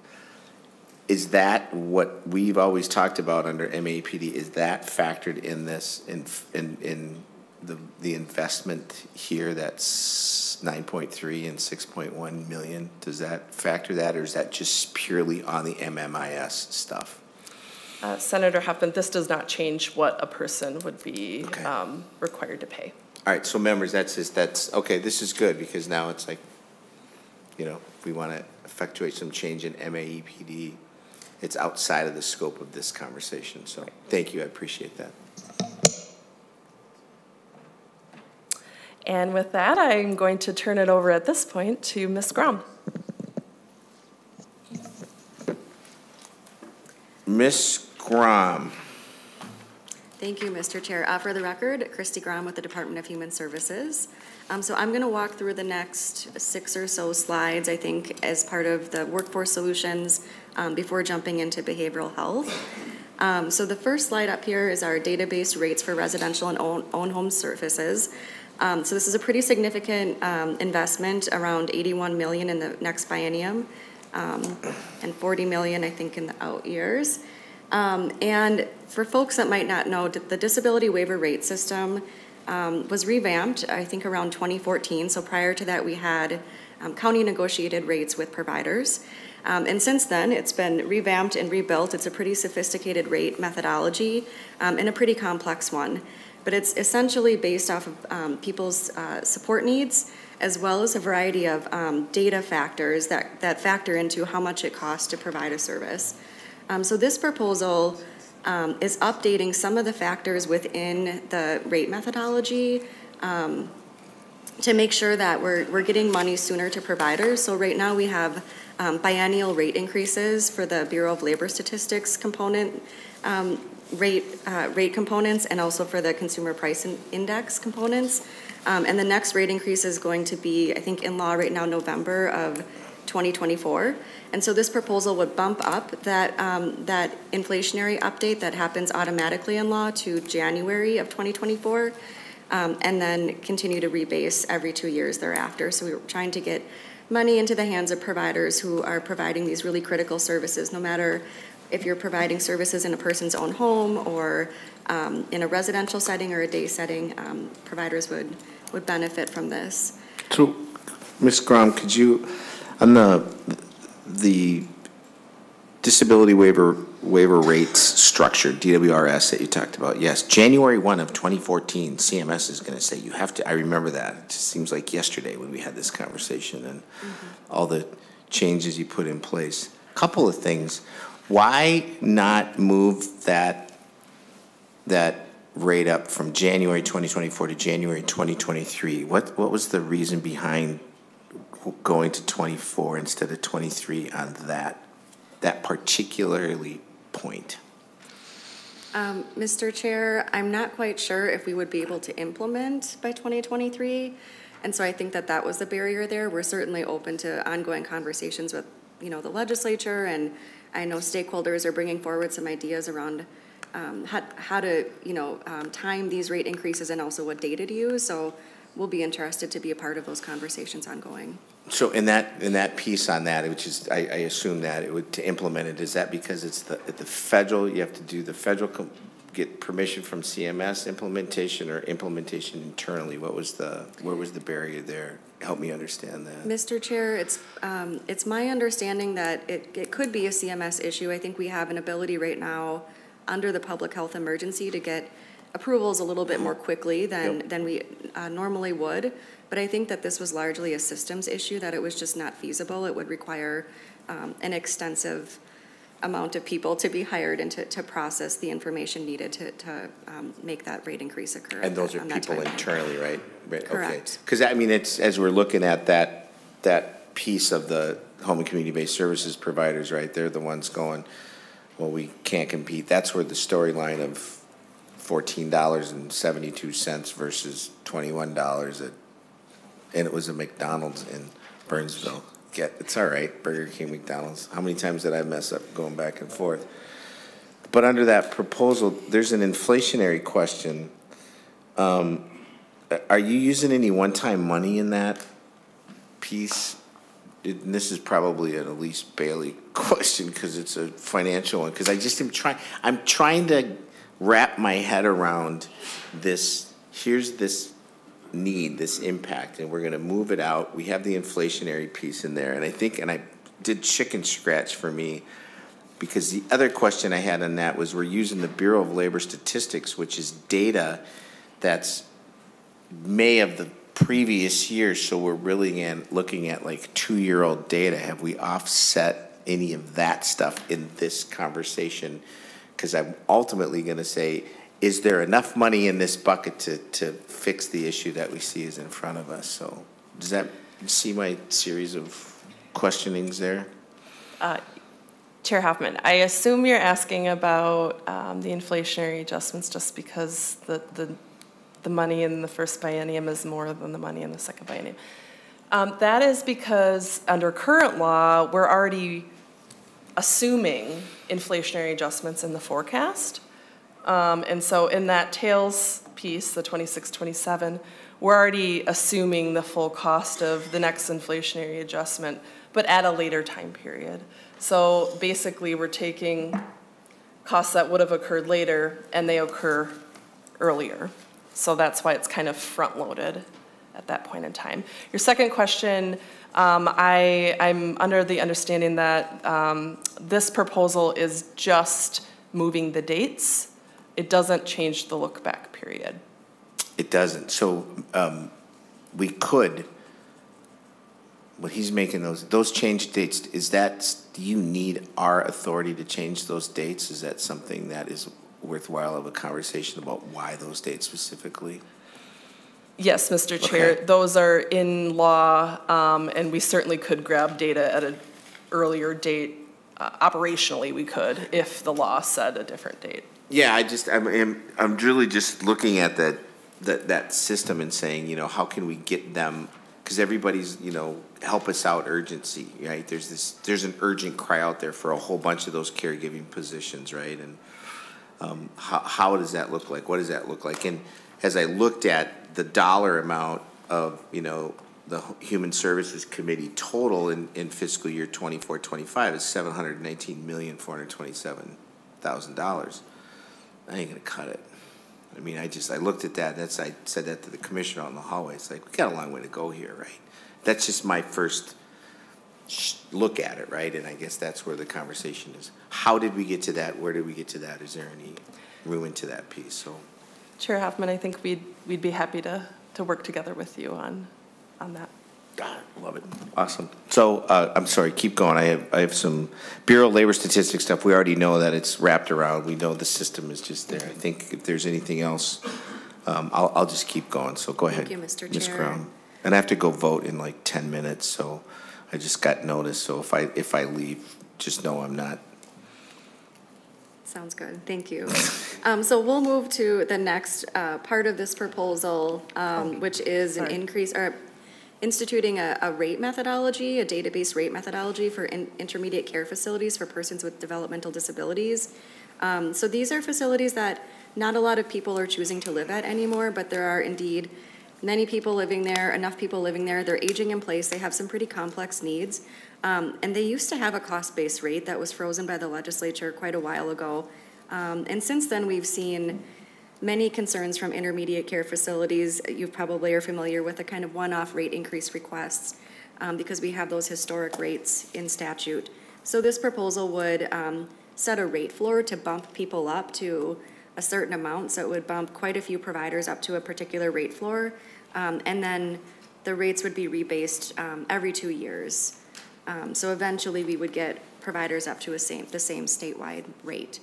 Is that what we've always talked about under MAPD? Is that factored in this, in, in, in the, the investment here that's nine point three and six point one million? Does that factor that, or is that just purely on the MMIS stuff? Uh, Senator Hoffman, this does not change what a person would be Okay. um, required to pay. All right, so members, that's just, that's, okay, this is good, because now it's like, you know, we want to effectuate some change in MAEPD, it's outside of the scope of this conversation, so, thank you, I appreciate that. And with that, I'm going to turn it over at this point to Ms. Grom. Ms. Grom, Thank you, Mr. Chair. Uh, For the record, Christy Grom with the Department of Human Services. Um, So I'm going to walk through the next six or so slides, I think, as part of the workforce solutions um, before jumping into behavioral health. Um, So the first slide up here is our database rates for residential and own, own home services. Um, So this is a pretty significant um, investment, around 81 million in the next biennium, um, and 40 million, I think, in the out years. And for folks that might not know, the disability waiver rate system um, was revamped, I think, around 2014. So prior to that, we had um, county negotiated rates with providers. Um, And since then, it's been revamped and rebuilt. It's a pretty sophisticated rate methodology um, and a pretty complex one. But it's essentially based off of um, people's uh, support needs, as well as a variety of um, data factors that, that factor into how much it costs to provide a service. So this proposal um, is updating some of the factors within the rate methodology um, to make sure that we're, we're getting money sooner to providers. So right now we have um, biennial rate increases for the Bureau of Labor Statistics component um, rate uh, rate components and also for the consumer price in- index components. Um, and the next rate increase is going to be, I think, in law right now, November of 2024. And so this proposal would bump up that, um, that inflationary update that happens automatically in law to January of 2024, um, and then continue to rebase every two years thereafter. So we were trying to get money into the hands of providers who are providing these really critical services, no matter if you're providing services in a person's own home or um, in a residential setting or a day setting, um, providers would, would benefit from this. so, Ms. Grom, could you, on the, the disability waiver, waiver rates structure, DWRS that you talked about, yes, January one of twenty fourteen, CMS is gonna say you have to, I remember that. It just seems like yesterday when we had this conversation and mm-hmm. all the changes you put in place. A Couple of things. Why not move that, that rate up from January twenty twenty-four to January twenty twenty-three? What, what was the reason behind going to twenty-four instead of twenty-three on that, that particularly point? Um, Mr. Chair, I'm not quite sure if we would be able to implement by 2023. And so I think that that was the barrier there. We're certainly open to ongoing conversations with, you know, the legislature, and I know stakeholders are bringing forward some ideas around um, how, how to, you know, um, time these rate increases and also what data to use. So we'll be interested to be a part of those conversations ongoing. So in that, in that piece on that, which is, I, I assume that it would, to implement it, is that because it's the, at the federal, you have to do the federal, com- get permission from CMS implementation or implementation internally? What was the, where was the barrier there? Help me understand that. Mr. Chair, it's, um, it's my understanding that it, it could be a CMS issue. I think we have an ability right now, under the public health emergency, to get approvals a little bit more quickly than, Yep. than we uh, normally would. But I think that this was largely a systems issue, that it was just not feasible. It would require um, an extensive amount of people to be hired and to, to process the information needed to, to um, make that rate increase occur. And those are people internally, right? Right. Correct. Because, I mean, it's, as we're looking at that, that piece of the home and community-based services providers, right? They're the ones going, well, we can't compete. That's where the storyline of fourteen dollars and seventy-two cents versus twenty-one dollars at, and it was a McDonald's in Burnsville. Get, it's all right, Burger King, McDonald's. How many times did I mess up going back and forth? But under that proposal, there's an inflationary question. Um, Are you using any one-time money in that piece? And this is probably an Elise Bailey question because it's a financial one, because I just am trying, I'm trying to wrap my head around this, here's this need, this impact, and we're gonna move it out. We have the inflationary piece in there, and I think, and I did chicken scratch for me, because the other question I had on that was, we're using the Bureau of Labor Statistics, which is data that's May of the previous year, so we're really in, looking at like two-year-old data. Have we offset any of that stuff in this conversation? Because I'm ultimately gonna say, is there enough money in this bucket to, to fix the issue that we see is in front of us? So, does that, see my series of questionings there? Chair Hoffman, I assume you're asking about um, the inflationary adjustments just because the, the, the money in the first biennium is more than the money in the second biennium. Um, That is because under current law, we're already assuming inflationary adjustments in the forecast. Um, And so in that tails piece, the 26, 27, we're already assuming the full cost of the next inflationary adjustment, but at a later time period. So basically, we're taking costs that would have occurred later, and they occur earlier. So that's why it's kind of front-loaded at that point in time. Your second question, um, I, I'm under the understanding that um, this proposal is just moving the dates. It doesn't change the look-back period. It doesn't. So um, we could, but he's making those, those change dates, is that, do you need our authority to change those dates? Is that something that is worthwhile of a conversation about why those dates specifically? Yes, Mr. Chair, Okay. those are in law, um, and we certainly could grab data at an earlier date. Uh, Operationally, we could, if the law said a different date. Yeah, I just I'm, I'm I'm really just looking at that that that system and saying, you know, how can we get them because everybody's you know help us out urgency, right? There's this there's an urgent cry out there for a whole bunch of those caregiving positions, right? And um, how how does that look like? What does that look like? And as I looked at the dollar amount of you know the Human Services Committee total in, in fiscal year 24-25 is $719,427,000. I ain't gonna cut it. I mean, I just, I looked at that, that's, I said that to the commissioner in the hallway, it's like, we got a long way to go here, right? That's just my first look at it, right? And I guess that's where the conversation is. How did we get to that? Where did we get to that? Is there any room into that piece? So, Chair Hoffman, I think we'd, we'd be happy to, to work together with you on, on that. God, love it. Awesome. So, uh, I'm sorry, keep going. I have, I have some Bureau of Labor Statistics stuff. We already know that it's wrapped around. We know the system is just there. I think if there's anything else, um, I'll, I'll just keep going. So go ahead. you, Mr. Ms. Chair. Crown. And I have to go vote in like 10 minutes, so I just got notice. So if I, if I leave, just know I'm not Sounds good, thank you. Um, So we'll move to the next uh, part of this proposal, um, which is an Sorry. increase, or instituting a, a rate methodology, a database rate methodology for in- intermediate care facilities for persons with developmental disabilities. Um, So these are facilities that not a lot of people are choosing to live at anymore, but there are indeed many people living there, enough people living there. They're aging in place, they have some pretty complex needs. Um, And they used to have a cost-based rate that was frozen by the legislature quite a while ago. Um, And since then, we've seen many concerns from intermediate care facilities. You probably are familiar with the kind of one-off rate increase requests um, because we have those historic rates in statute. So this proposal would um, set a rate floor to bump people up to a certain amount, so it would bump quite a few providers up to a particular rate floor. Um, and then the rates would be rebased, um, every two years. Um, so eventually, we would get providers up to a same, the same statewide rate.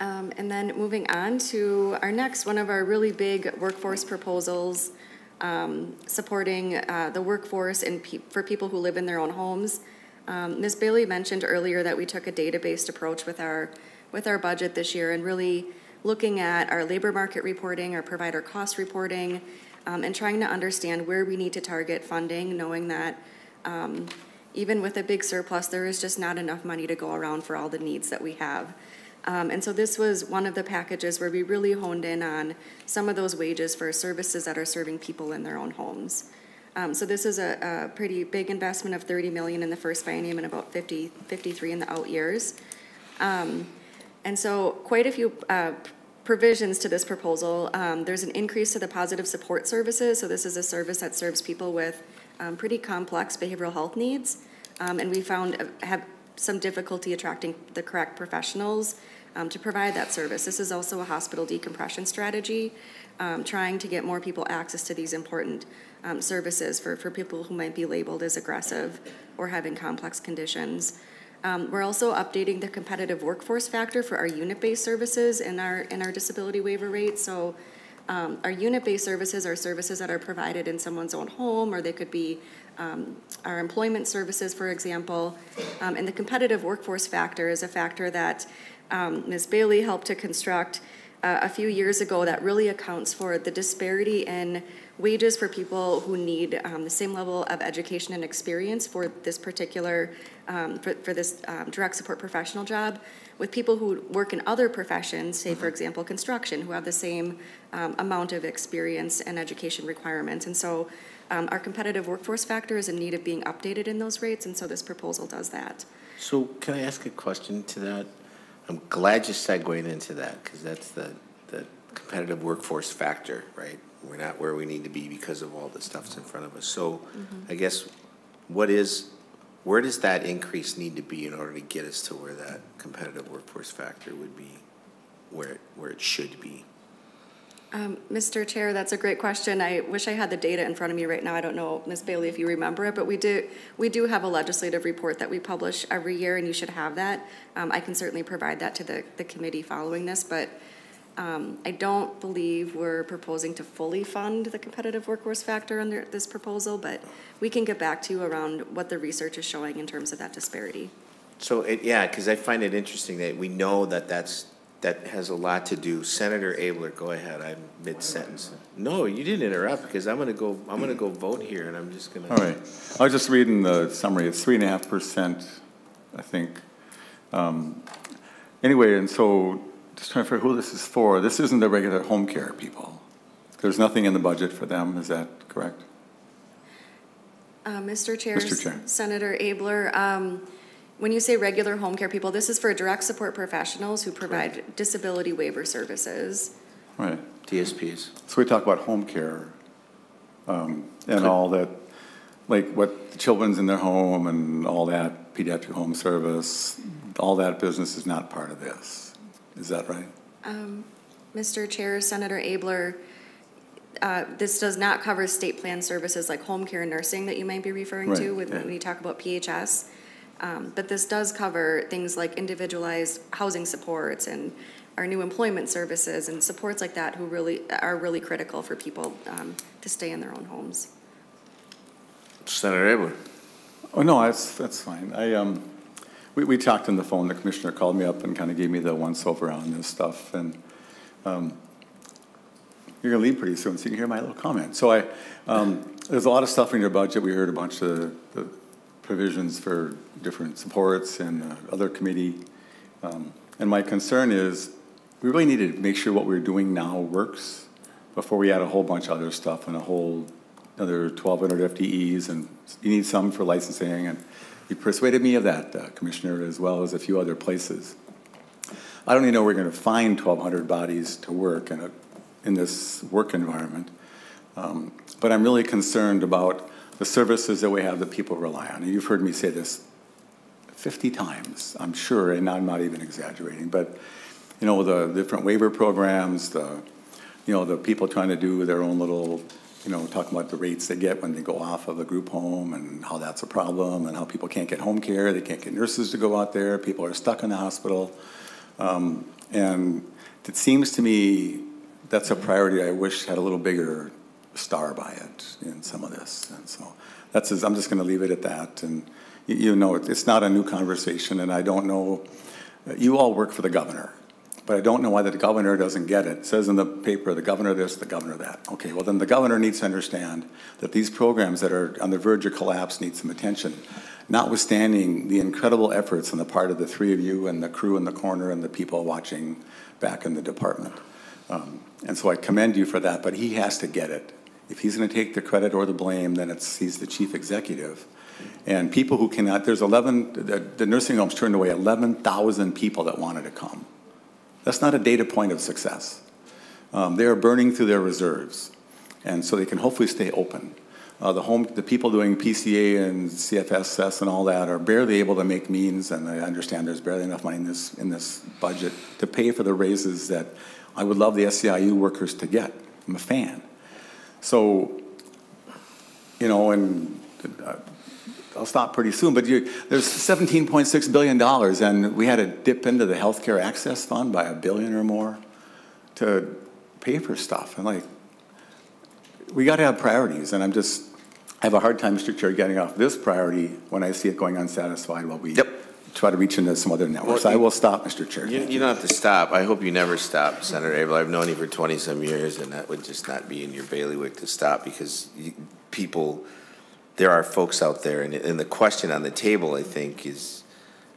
Um, and then moving on to our next, one of our really big workforce proposals, um, supporting, uh, the workforce and pe- for people who live in their own homes. Um, Ms. Bailey mentioned earlier that we took a data-based approach with our, with our budget this year and really looking at our labor market reporting, our provider cost reporting, um, and trying to understand where we need to target funding, knowing that, um, even with a big surplus, there is just not enough money to go around for all the needs that we have. Um, and so this was one of the packages where we really honed in on some of those wages for services that are serving people in their own homes. Um, so this is a, a pretty big investment of 30 million in the first biennium and about 50, 53 in the out years. Um, and so quite a few uh, provisions to this proposal. Um, there's an increase to the positive support services. So this is a service that serves people with um, pretty complex behavioral health needs. Um, and we found uh, have some difficulty attracting the correct professionals um, to provide that service. This is also a hospital decompression strategy, um, trying to get more people access to these important um, services for, for people who might be labeled as aggressive or having complex conditions. Um, we're also updating the competitive workforce factor for our unit-based services in our in our disability waiver rate. So um, our unit-based services are services that are provided in someone's own home, or they could be um, our employment services, for example. Um, and the competitive workforce factor is a factor that um, Ms. Bailey helped to construct uh, a few years ago that really accounts for the disparity in wages for people who need um, the same level of education and experience for this particular, um, for, for this um, direct support professional job, with people who work in other professions, say, for example, construction, who have the same um, amount of experience and education requirements. And so um, our competitive workforce factor is in need of being updated in those rates, and so this proposal does that. So can I ask a question to that? I'm glad you segued into that, because that's the, the competitive workforce factor, right? We're not where we need to be because of all the stuff's in front of us. So mm-hmm. I guess, what is, where does that increase need to be in order to get us to where that competitive workforce factor would be, where, it- where it should be? Um, Mr. Chair, that's a great question. I wish I had the data in front of me right now. I don't know, Ms. Bailey, if you remember it, but we do, we do have a legislative report that we publish every year, and you should have that. Um, I can certainly provide that to the, the committee following this, but um, I don't believe we're proposing to fully fund the competitive workforce factor under this proposal, but we can get back to you around what the research is showing in terms of that disparity. So, it, yeah, because I find it interesting that we know that that's, that has a lot to do. Senator Abeler, go ahead, I'm mid-sentence. No, you didn't interrupt, because I'm gonna go, I'm gonna go vote here, and I'm just gonna. All right. I was just reading the summary. It's three and a half percent, I think. Um, Anyway, and so just trying to figure who this is for. This isn't the regular home care people. There's nothing in the budget for them, is that correct? Uh, Mr. Chair. Mr. Chair. Senator Abeler, um, when you say regular home care people, this is for direct support professionals who provide disability waiver services. Right. DSPs. So we talk about home care um, and all that, like what the children's in their home and all that, pediatric home service, all that business is not part of this. Is that right? Mr. Chair, Senator Abeler, uh, this does not cover state plan services like home care and nursing that you might be referring to Right, with- yeah. when you talk about PHS. Um, But this does cover things like individualized housing supports and our new employment services and supports like that who really, are really critical for people um, to stay in their own homes. Senator Abler. Oh, no, that's, that's fine. I, um, we, we talked on the phone, the commissioner called me up and kind of gave me the once-over on this stuff, and, um, you're gonna leave pretty soon, so you can hear my little comment. So I, um, there's a lot of stuff in your budget, we heard a bunch of the provisions for different supports and uh, other committee. Um, And my concern is, we really need to make sure what we're doing now works before we add a whole bunch of other stuff and a whole, another 1,200 FTEs, and you need some for licensing, and you persuaded me of that, uh, Commissioner, as well as a few other places. I don't even know we're going to find 1,200 bodies to work in a, in this work environment. Um, But I'm really concerned about the services that we have that people rely on. And you've heard me say this 50 times, I'm sure, and I'm not even exaggerating. But, you know, the different waiver programs, the, you know, the people trying to do their own little, you know, talking about the rates they get when they go off of a group home and how that's a problem and how people can't get home care, they can't get nurses to go out there, people are stuck in the hospital. Um, and it seems to me that's a priority I wish had a little bigger star by it in some of this. And so that's, I'm just going to leave it at that. And you, you know, it- it's not a new conversation, and I don't know, you all work for the governor, but I don't know why the governor doesn't get it. It says in the paper, the governor this, the governor that. Okay, well, then the governor needs to understand that these programs that are on the verge of collapse need some attention, notwithstanding the incredible efforts on the part of the three of you and the crew in the corner and the people watching back in the department. Um, And so I commend you for that, but he has to get it. If he's going to take the credit or the blame, then it's, he's the chief executive. And people who cannot, there's 11, the, the nursing homes turned away 11,000 people that wanted to come. That's not a data point of success. Um, they are burning through their reserves, and so they can hopefully stay open. Uh, the home, the people doing PCA and CFSS and all that are barely able to make means, and I understand there's barely enough money in this in this budget to pay for the raises that I would love the SEIU workers to get. I'm a fan. So, you know, and uh, I'll stop pretty soon, but you, there's $17.6 billion, and we had to dip into the healthcare access fund by a billion or more to pay for stuff. And like, we got to have priorities, and I'm just, I have a hard time, Mr. Chair, getting off this priority when I see it going unsatisfied while we Yep. Try to reach into some other networks. Well, I will stop, Mr. Chair. You, you don't have to stop. I hope you never stop, Senator Abeler. I've known you for 20-some years, and that would just not be in your bailiwick to stop because you- people, there are folks out there, and, and the question on the table, I think, is,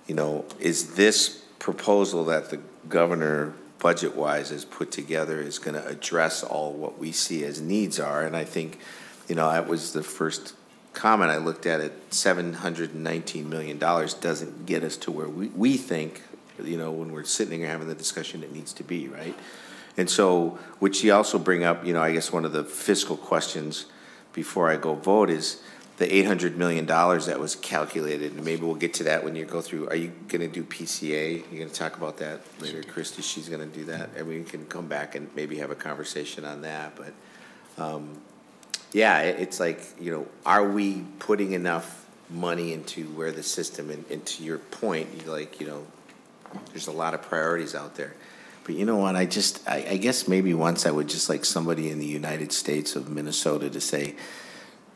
you know, is this proposal that the governor, budget-wise, has put together is going to address all what we see as needs are? And I think, you know, that was the first comment I looked at it, seven hundred and nineteen million dollars doesn't get us to where we, we think, you know, when we're sitting here having the discussion it needs to be, right? And so, which you also bring up, you know, I guess one of the fiscal questions before I go vote is the eight hundred million dollars that was calculated, and maybe we'll get to that when you go through, are you gonna do PCA? You're gonna talk about that later, Christie, she's gonna do that, and we can come back and maybe have a conversation on that, but, um, yeah, it's like, you know, are we putting enough money into where the system, and, and to your point, like, you know, there's a lot of priorities out there. But you know what, I just, I, I guess maybe once I would just like somebody in the United States of Minnesota to say,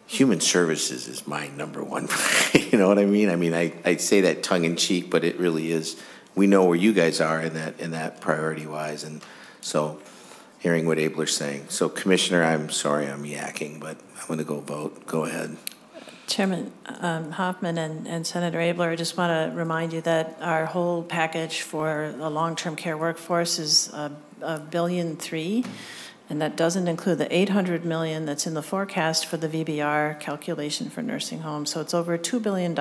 human services is my number one, you know what I mean? I mean, I, I say that tongue in cheek, but it really is, we know where you guys are in that, in that priority wise, and so, hearing what Abeler's saying. So Commissioner, I'm sorry I'm yakking, but I'm gonna go vote, go ahead. Chairman um, Hoffman and and Senator Abler, I just want to remind you that our whole package for a long-term care workforce is a a billion three, and that doesn't include the 800 million that's in the forecast for the VBR calculation for nursing homes. So it's over $2 billion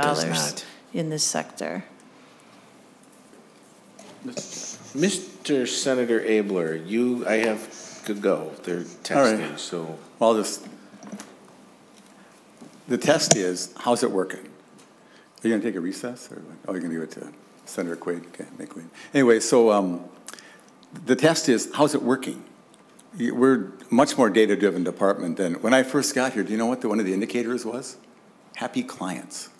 in this sector. Mr. Senator Abeler, you, I have to go, they're texting, so. Well, this, the test is, how's it working? Are you going to take a recess, or, oh, you're going to give it to Senator Quaid? Okay, Quaid. Anyway, so um, the test is, how's it working? We're much more data-driven department than, when I first got here, do you know what the, one of the indicators was? Happy clients.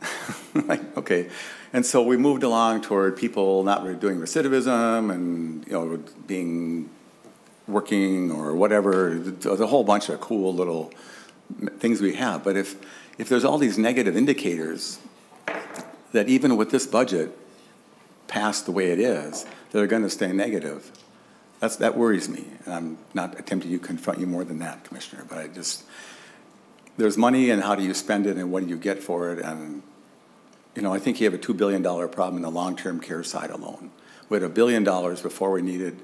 Like, okay, and so we moved along toward people not doing recidivism and, you know, being working or whatever, there's a whole bunch of cool little things we have. But if, if there's all these negative indicators that even with this budget passed the way it is, they're going to stay negative, that's, that worries me. And I'm not attempting to confront you more than that, Commissioner, but I just, there's money and how do you spend it and what do you get for it? And, you know, I think you have a $2 billion problem in the long-term care side alone. We had a billion dollars before we needed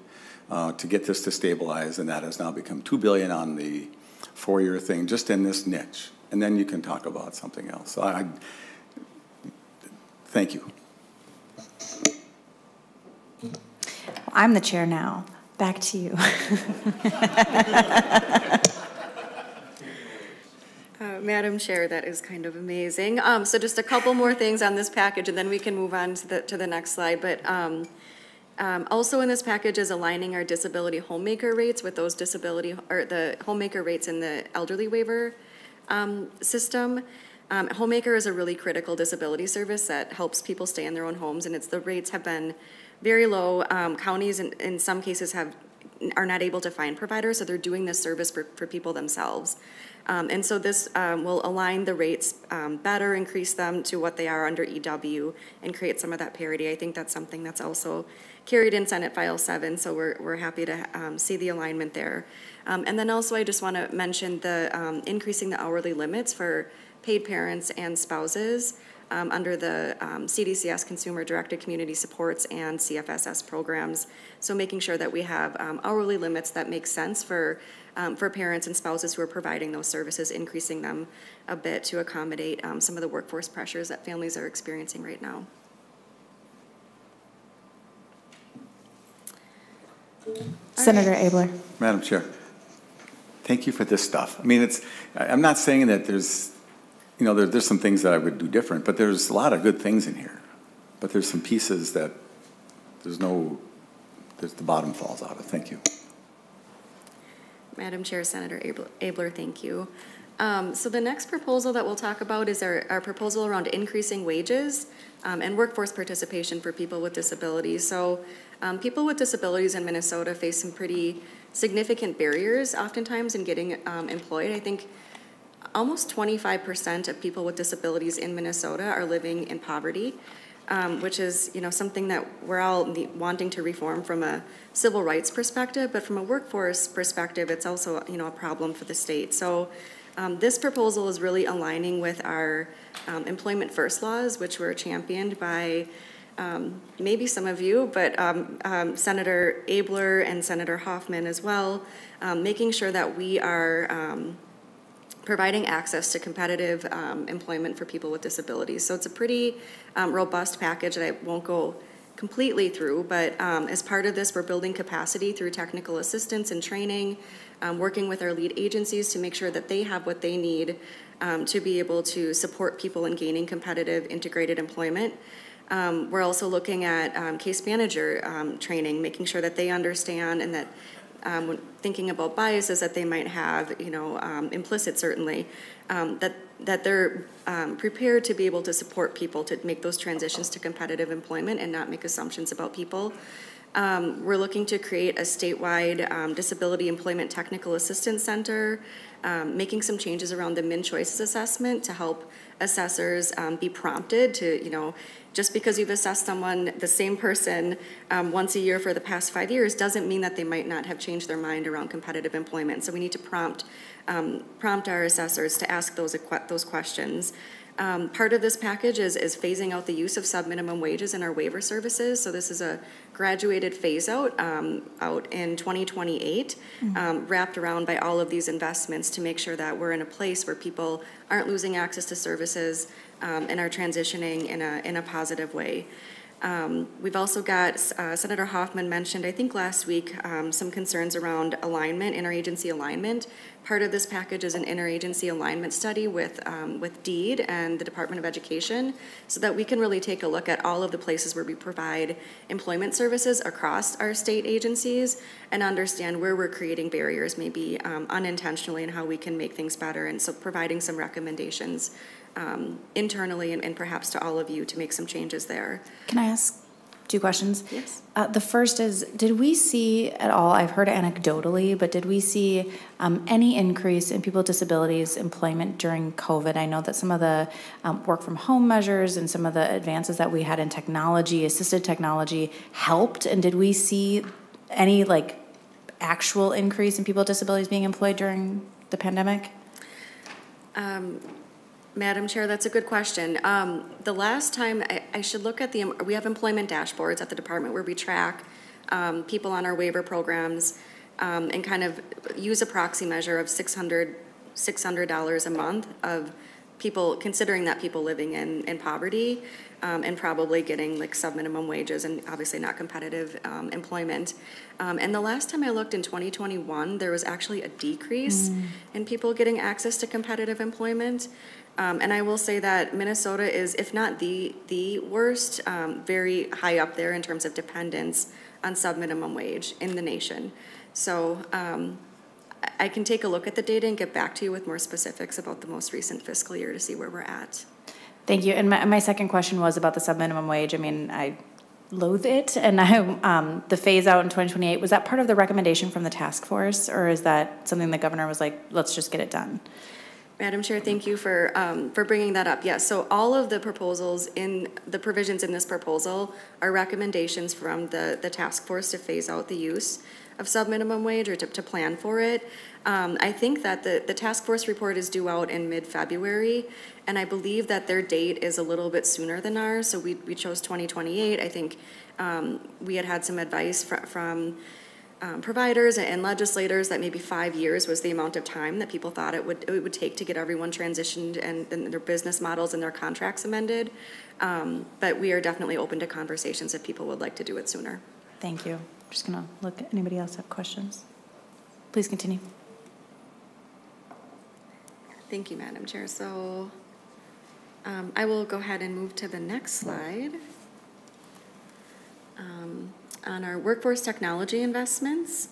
uh, to get this to stabilize, and that has now become 2 billion on the four-year thing, just in this niche. And then you can talk about something else. So I, I- thank you. I'm the chair now. Back to you. Uh, Madam Chair, that is kind of amazing. Um, So just a couple more things on this package, and then we can move on to the, to the next slide. But um, um, also in this package is aligning our disability homemaker rates with those disability, or the homemaker rates in the elderly waiver um, system. Um, Homemaker is a really critical disability service that helps people stay in their own homes, and it's, the rates have been very low. Um, Counties in, in some cases have, are not able to find providers, so they're doing this service for, for people themselves. Um, and so this um, will align the rates um, better, increase them to what they are under EW, and create some of that parity. I think that's something that's also carried in Senate File 7, so we're, we're happy to um, see the alignment there. Um, and then also, I just want to mention the increasing the hourly limits for paid parents and spouses um, under the um, CDCS Consumer Directed Community Supports and CFSS programs. So making sure that we have um, hourly limits that make sense for, um, for parents and spouses who are providing those services, increasing them a bit to accommodate um, some of the workforce pressures that families are experiencing right now. Senator Abeler. Madam Chair, thank you for this stuff. I mean, it's, I- I'm not saying that there's, you know, there, there's some things that I would do different, but there's a lot of good things in here. But there's some pieces that there's no, there's, the bottom falls out of. Thank you. Madam Chair, Senator Abeler- thank you. Um, So the next proposal that we'll talk about is our, our proposal around increasing wages um, and workforce participation for people with disabilities. So um, people with disabilities in Minnesota face some pretty significant barriers oftentimes in getting um, employed. I think almost 25% of people with disabilities in Minnesota are living in poverty, um, which is, you know, something that we're all wanting to reform from a civil rights perspective, but from a workforce perspective, it's also, you know, a problem for the state. So um, this proposal is really aligning with our um, employment first laws, which were championed by um, maybe some of you, but um, um, Senator Abeler and Senator Hoffman as well, making sure that we are providing access to competitive um, employment for people with disabilities. So it's a pretty um, robust package that I won't go completely through, but um, as part of this, we're building capacity through technical assistance and training, um, working with our lead agencies to make sure that they have what they need um, to be able to support people in gaining competitive integrated employment. Um, we're also looking at case manager training, making sure that they understand and that um, thinking about biases that they might have, you know, um, implicit certainly, um, that that they're um, prepared to be able to support people to make those transitions to competitive employment and not make assumptions about people. Um, we're looking to create a statewide um, disability employment technical assistance center, um, making some changes around the MnCHOICES assessment to help assessors um, be prompted to, you know, just because you've assessed someone, the same person, um, once a year for the past five years, doesn't mean that they might not have changed their mind around competitive employment. So we need to prompt um, prompt our assessors to ask those those questions. Um, part of this package is, is phasing out the use of sub-minimum wages in our waiver services. So this is a graduated phase out, um, out in 2028, um, wrapped around by all of these investments to make sure that we're in a place where people aren't losing access to services um, and are transitioning in a, in a positive way. Um, we've also got, uh, Senator Hoffman mentioned, I think last week, um, some concerns around alignment, interagency alignment. Part of this package is an interagency alignment study with, um, with DEED and the Department of Education, so that we can really take a look at all of the places where we provide employment services across our state agencies and understand where we're creating barriers, maybe um, unintentionally, and how we can make things better. And so providing some recommendations um, internally and, and perhaps to all of you to make some changes there. Can I ask two questions? Yes. Uh, the first is, did we see at all, I've heard anecdotally, but did we see um, any increase in people with disabilities employment during COVID? I know that some of the um, work from home measures and some of the advances that we had in technology, assisted technology, helped. And did we see any like actual increase in people with disabilities being employed during the pandemic? Madam Chair, that's a good question. Um, the last time, I, I should look at the, we have employment dashboards at the department where we track um, people on our waiver programs um, and kind of use a proxy measure of 600, $600 a month of people, considering that people living in, in poverty, um, and probably getting like sub-minimum wages and obviously not competitive, um, employment. Um, and the last time I looked in twenty twenty-one, there was actually a decrease in people getting access to competitive employment. Um, and I will say that Minnesota is, if not the, the worst, um, very high up there in terms of dependence on sub-minimum wage in the nation. So, um, I- can take a look at the data and get back to you with more specifics about the most recent fiscal year to see where we're at. Thank you. And my, my second question was about the sub-minimum wage. I mean, I loathe it, and I, um, the phase out in twenty twenty-eight, was that part of the recommendation from the task force? Or is that something the governor was like, let's just get it done? Madam Chair, thank you for, um, for bringing that up. Yes, so all of the proposals in, the provisions in this proposal are recommendations from the, the task force to phase out the use of sub-minimum wage or to, to plan for it. Um, I think that the, the task force report is due out in mid-February, and I believe that their date is a little bit sooner than ours, so we, we chose twenty twenty-eight. I think, um, we had had some advice fr- from, um, providers and legislators that maybe five years was the amount of time that people thought it would, it would take to get everyone transitioned and, and their business models and their contracts amended. Um, but we are definitely open to conversations if people would like to do it sooner. Thank you. I'm Just gonna look, anybody else have questions? Please continue. Thank you, Madam Chair. So um, I will go ahead and move to the next slide. On our workforce technology investments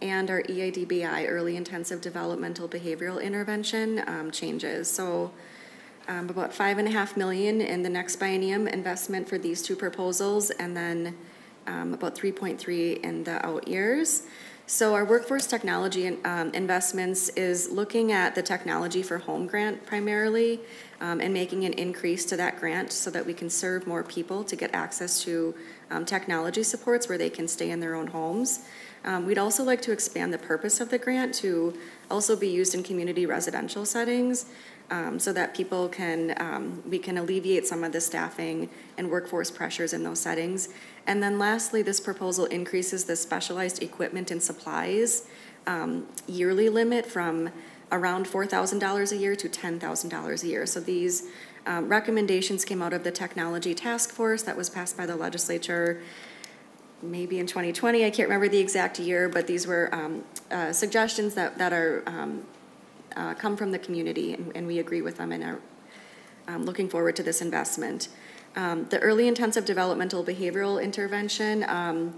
and our EIDBI, Early Intensive Developmental Behavioral Intervention um, changes. So um, about five and a half million in the next biennium investment for these two proposals, and then um, about 3.3 in the out years. So our workforce technology um, investments is looking at the technology for home grant primarily um, and making an increase to that grant so that we can serve more people to get access to um, technology supports where they can stay in their own homes. Um, we'd also like to expand the purpose of the grant to also be used in community residential settings um, so that people can, um, we can alleviate some of the staffing and workforce pressures in those settings. And then lastly, this proposal increases the specialized equipment and supplies um, yearly limit from around $4,000 a year to $10,000 a year. So these um, recommendations came out of the Technology Task Force that was passed by the legislature maybe in 2020, I can't remember the exact year, but these were um, uh, suggestions that, that are, um, uh, come from the community, and, and we agree with them and are um, looking forward to this investment. Um, the early intensive developmental behavioral intervention, um,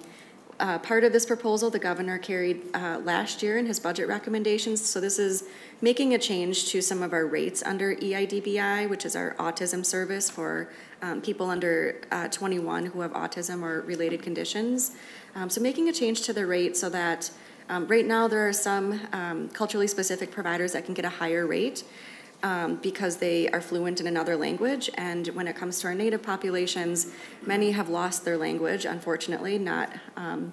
uh, part of this proposal, the governor carried uh, last year in his budget recommendations. So this is making a change to some of our rates under EIDBI, which is our autism service for um, people under uh, 21 who have autism or related conditions. Um, so making a change to the rate so that um, right now there are some um, culturally specific providers that can get a higher rate um, because they are fluent in another language. And when it comes to our native populations, many have lost their language, unfortunately, not, um,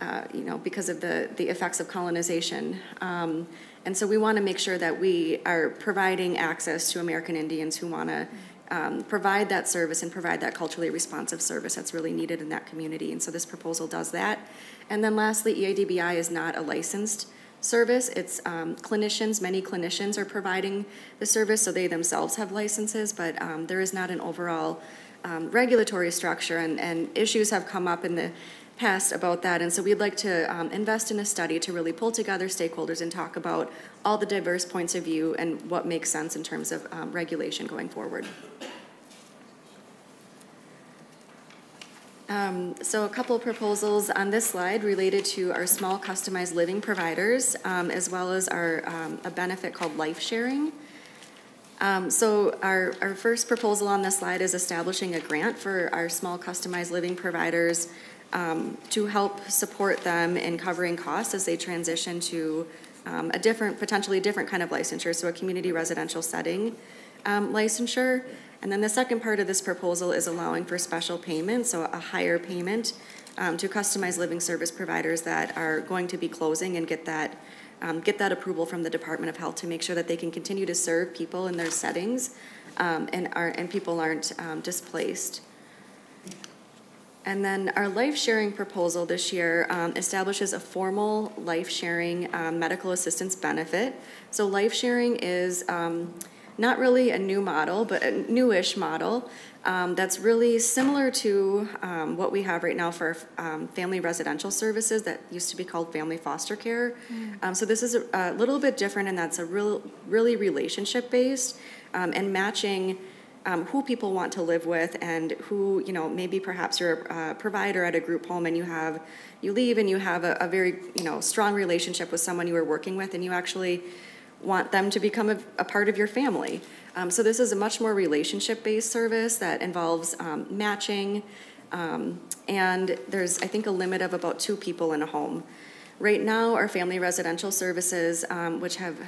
uh, you know, because of the, the effects of colonization. Um, and so we want to make sure that we are providing access to American Indians who want to um, provide that service and provide that culturally responsive service that's really needed in that community. And so this proposal does that. And then lastly, EIDBI is not a licensed service. It's um, clinicians, many clinicians are providing the service, so they themselves have licenses, but um, there is not an overall um, regulatory structure, and, and issues have come up in the past about that. And so we'd like to um, invest in a study to really pull together stakeholders and talk about all the diverse points of view and what makes sense in terms of um, regulation going forward. Um, so a couple proposals on this slide related to our small customized living providers, um, as well as our, um, a benefit called life sharing. Um, so our, our first proposal on this slide is establishing a grant for our small customized living providers um, to help support them in covering costs as they transition to um, a different, potentially different kind of licensure, so a community residential setting licensure. And then the second part of this proposal is allowing for special payment, so a higher payment um, to customized living service providers that are going to be closing and get that um, get that approval from the Department of Health to make sure that they can continue to serve people in their settings um, and are and people aren't um, displaced. And then our life sharing proposal this year um, establishes a formal life sharing um, medical assistance benefit. So life sharing is um, not really a new model, but a newish model um, that's really similar to um, what we have right now for um, family residential services that used to be called family foster care. Um, so this is a, a little bit different, and that's a real, really relationship based um, and matching um, who people want to live with and who, you know, maybe perhaps you're a provider at a group home and you have, you leave and you have a, a very, you know, strong relationship with someone you were working with and you actually want them to become a, a part of your family. Um, so this is a much more relationship-based service that involves um, matching, um, and there's, I think, a limit of about two people in a home. Right now, our family residential services, um, which have,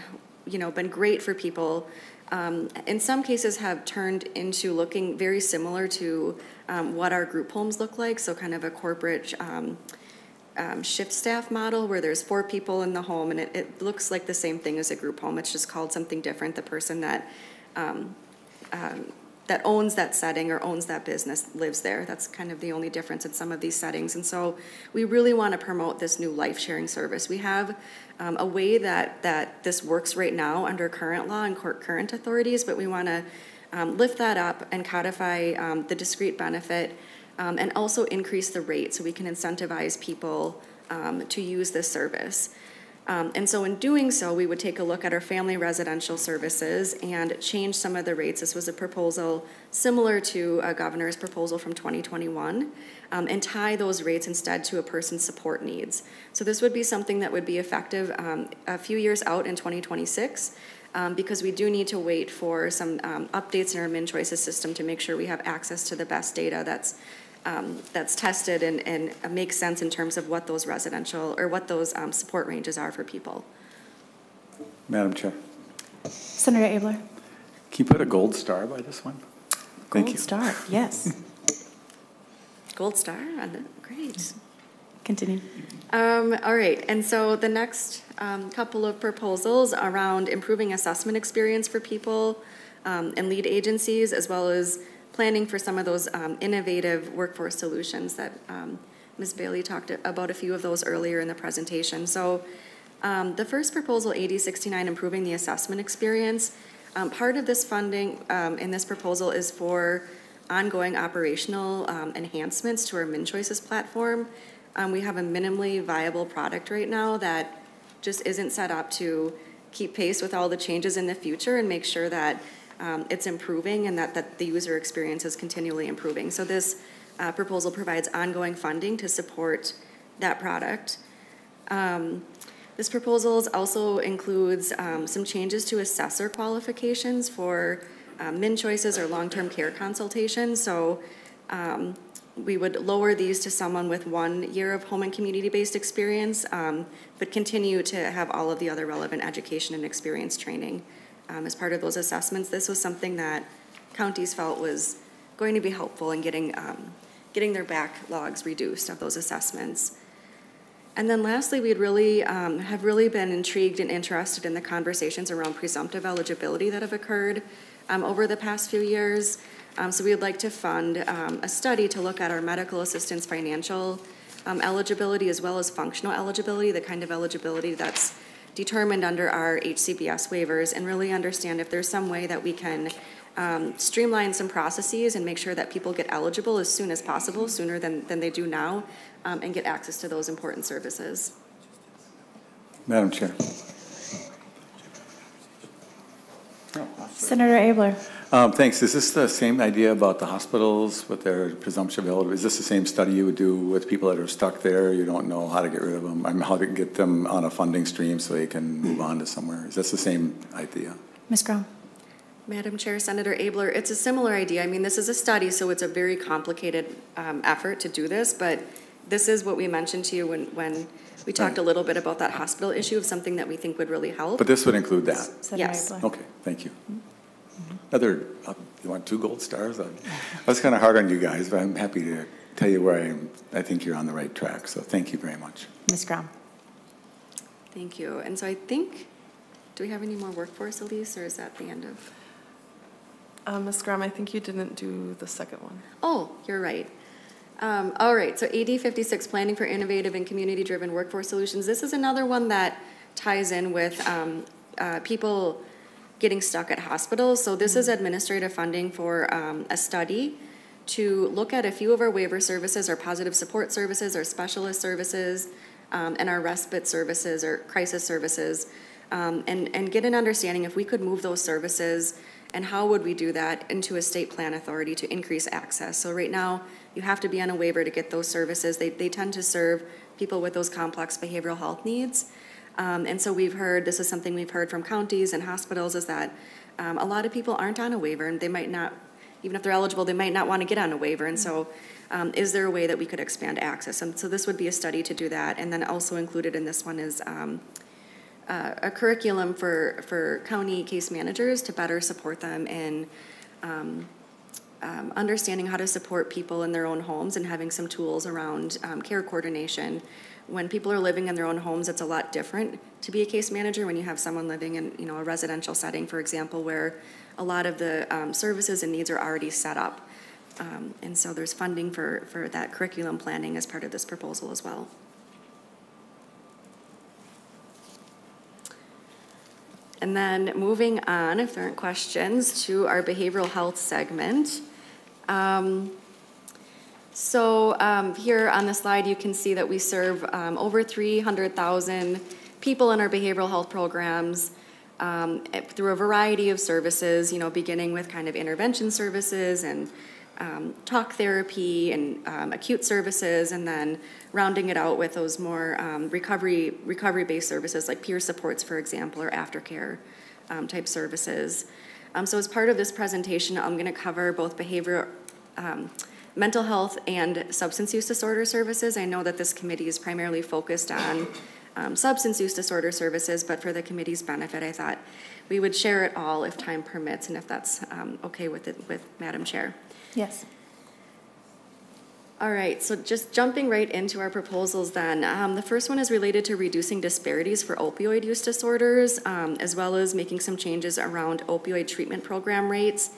you know, been great for people, um, in some cases have turned into looking very similar to um, what our group homes look like. So kind of a corporate um, shift staff model where there's four people in the home and it, it looks like the same thing as a group home. It's just called something different. The person that um, um, that owns that setting or owns that business lives there. That's kind of the only difference in some of these settings. And so we really want to promote this new life sharing service. We have um, a way that, that this works right now under current law and court current authorities, but we want to um, lift that up and codify um, the discrete benefit um, and also increase the rate so we can incentivize people um, to use this service. Um, and so in doing so, we would take a look at our family residential services and change some of the rates. This was a proposal similar to a governor's proposal from 2021 um, and tie those rates instead to a person's support needs. So this would be something that would be effective um, a few years out in 2026 um, because we do need to wait for some um, updates in our MnCHOICES system to make sure we have access to the best data that's um, that's tested and, and makes sense in terms of what those residential or what those um, support ranges are for people. Madam Chair, Senator Abeler? can you put a gold star by this one? Thank you. Gold star, yes. Gold star on it, great. Continue. Um, all right, and so the next um, couple of proposals around improving assessment experience for people um, and lead agencies, as well as planning for some of those um, innovative workforce solutions that um, Ms. Bailey talked about a few of those earlier in the presentation. So um, the first proposal, AD 69, improving the assessment experience. Um, part of this funding um, in this proposal is for ongoing operational um, enhancements to our MnCHOICES platform. we have a minimally viable product right now that just isn't set up to keep pace with all the changes in the future and make sure that um, it's improving and that, that the user experience is continually improving. So this uh, proposal provides ongoing funding to support that product. Um, this proposal also includes um, some changes to assessor qualifications for um, MnCHOICES or long-term care consultations. So um, we would lower these to someone with one year of home and community-based experience, um, but continue to have all of the other relevant education and experience training um, as part of those assessments. This was something that counties felt was going to be helpful in getting, um, getting their backlogs reduced of those assessments. And then lastly, we'd really um, have really been intrigued and interested in the conversations around presumptive eligibility that have occurred um, over the past few years. Um, so we would like to fund um, a study to look at our medical assistance financial um, eligibility as well as functional eligibility, the kind of eligibility that's determined under our HCBS waivers and really understand if there's some way that we can um, streamline some processes and make sure that people get eligible as soon as possible, sooner than, than they do now, um, and get access to those important services. Madam Chair. Senator Abeler? Um, thanks. Is this the same idea about the hospitals with their presumption of eligibility? Is this the same study you would do with people that are stuck there? You don't know how to get rid of them, I mean, how to get them on a funding stream so they can move on to somewhere? Is this the same idea? Ms. Grom? Madam Chair, Senator Abeler, it's a similar idea. I mean, this is a study, so it's a very complicated um, effort to do this, but this is what we mentioned to you when, when we talked a little bit about that hospital issue of something that we think would really help. But this would include that? Senator Yes. Abeler? Okay, thank you. Other, uh, you want two gold stars? I was kind of hard on you guys, but I'm happy to tell you where I am. I think you're on the right track, so thank you very much. Ms. Grom? Thank you. And so I think, do we have any more workforce, Elise, or is that the end of? Uh, Ms. Graham, I think you didn't do the second one. Oh, you're right. Um, all right, so AD 56, Planning for Innovative and Community-Driven Workforce Solutions. This is another one that ties in with um, uh, people getting stuck at hospitals. So this is administrative funding for um, a study to look at a few of our waiver services, our positive support services, our specialist services, um, and our respite services or crisis services, um, and, and get an understanding if we could move those services and how would we do that into a state plan authority to increase access. So right now, you have to be on a waiver to get those services. They, they tend to serve people with those complex behavioral health needs. Um, and so we've heard, this is something we've heard from counties and hospitals, is that um, a lot of people aren't on a waiver and they might not, even if they're eligible, they might not want to get on a waiver. And so um, is there a way that we could expand access? And so this would be a study to do that. And then also included in this one is um, uh, a curriculum for, for county case managers to better support them in um, um, understanding how to support people in their own homes and having some tools around um, care coordination. When people are living in their own homes, it's a lot different to be a case manager when you have someone living in you know a residential setting, for example, where a lot of the um, services and needs are already set up. Um, and so there's funding for, for that curriculum planning as part of this proposal as well. And then moving on, if there aren't questions, to our behavioral health segment. Um, so um, here on the slide, you can see that we serve um, over 300,000 people in our behavioral health programs um, through a variety of services, you know, beginning with kind of intervention services and um, talk therapy and um, acute services, and then rounding it out with those more recovery recovery based services like peer supports, for example, or aftercare type services. Um, so as part of this presentation, I'm going to cover both behavior, um, mental health, and substance use disorder services. I know that this committee is primarily focused on substance use disorder services, but for the committee's benefit, I thought we would share it all if time permits and if that's okay with it with Madam Chair. Yes. All right, so just jumping right into our proposals then. Um, the first one is related to reducing disparities for opioid use disorders, um, as well as making some changes around opioid treatment program rates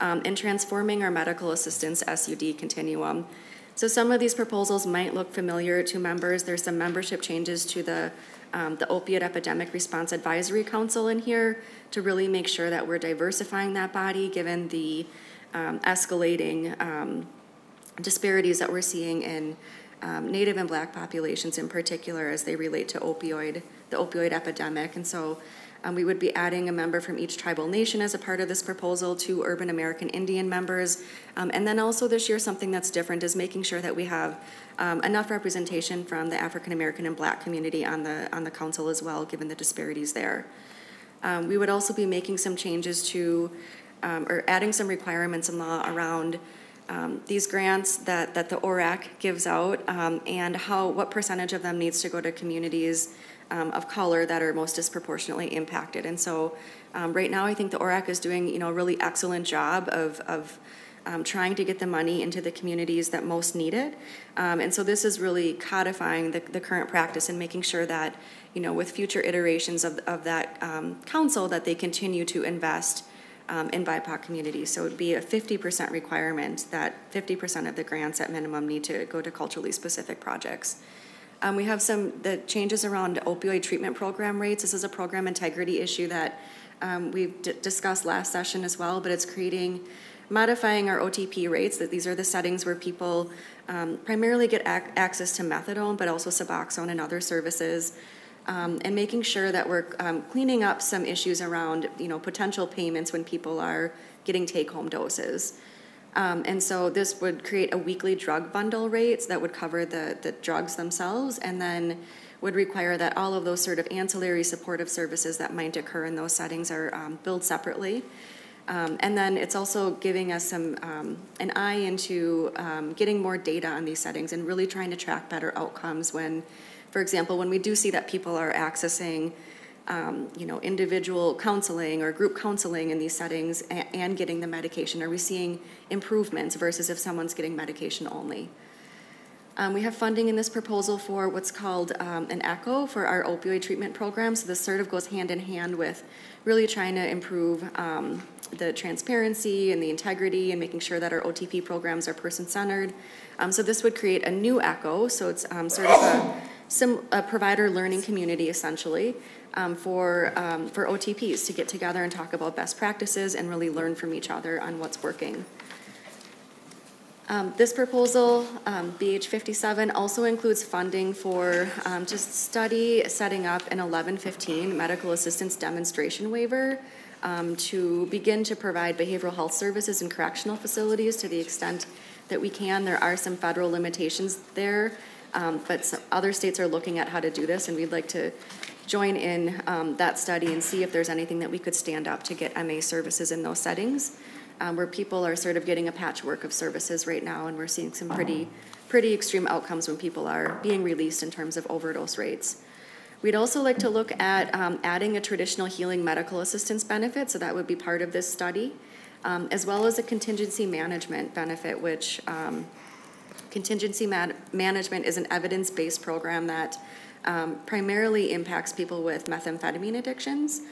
um, and transforming our medical assistance SUD continuum. So some of these proposals might look familiar to members. There's some membership changes to the, um, the Opiate Epidemic Response Advisory Council in here to really make sure that we're diversifying that body given the um, escalating um, disparities that we're seeing in um, Native and Black populations in particular as they relate to opioid, the opioid epidemic. And so um, we would be adding a member from each tribal nation as a part of this proposal, to urban American Indian members. Um, and then also this year, something that's different is making sure that we have um, enough representation from the African American and Black community on the, on the council as well, given the disparities there. Um, we would also be making some changes to um, or adding some requirements in law around um, these grants that, that the ORAC gives out um, and how what percentage of them needs to go to communities um, of color that are most disproportionately impacted. And so um, right now I think the ORAC is doing you know a really excellent job of, of um, trying to get the money into the communities that most need it. and so this is really codifying the, the current practice and making sure that you know with future iterations of, of that council that they continue to invest um, in BIPOC communities. So it would be a 50% requirement that 50% of the grants at minimum need to go to culturally specific projects. Um, we have some the changes around opioid treatment program rates. This is a program integrity issue that um, we've discussed last session as well, but it's creating modifying our OTP rates, that these are the settings where people um, primarily get ac access to methadone, but also Suboxone and other services um, and making sure that we're um, cleaning up some issues around, you know, potential payments when people are getting take-home doses. Um, and so this would create a weekly drug bundle rates that would cover the, the drugs themselves and then would require that all of those sort of ancillary supportive services that might occur in those settings are um, billed separately. Um, and then it's also giving us some um, an eye into um, getting more data on these settings and really trying to track better outcomes when for example, when we do see that people are accessing um, you know, individual counseling or group counseling in these settings and, and, getting the medication? Are we seeing improvements versus if someone's getting medication only? Um, we have funding in this proposal for what's called um, an ECHO for our opioid treatment program. So this sort of goes hand in hand with really trying to improve um, the transparency and the integrity and making sure that our OTP programs are person centered. Um, so this would create a new ECHO. So it's um, sort of a some, a provider learning community essentially um, for, um, for OTPs to get together and talk about best practices and really learn from each other on what's working. Um, This proposal, um, BH 57, also includes funding for um, just study setting up an 1115 medical assistance demonstration waiver um, to begin to provide behavioral health services in correctional facilities to the extent that we can. There are some federal limitations there, um, but some other states are looking at how to do this, and we'd like to join in um, that study and see if there's anything that we could stand up to get MA services in those settings um, where people are sort of getting a patchwork of services right now, and we're seeing some pretty, pretty extreme outcomes when people are being released in terms of overdose rates. We'd also like to look at um, adding a traditional healing medical assistance benefit, so that would be part of this study, um, as well as a contingency management benefit, which um, contingency man- management is an evidence-based program that um, primarily impacts people with methamphetamine addictions.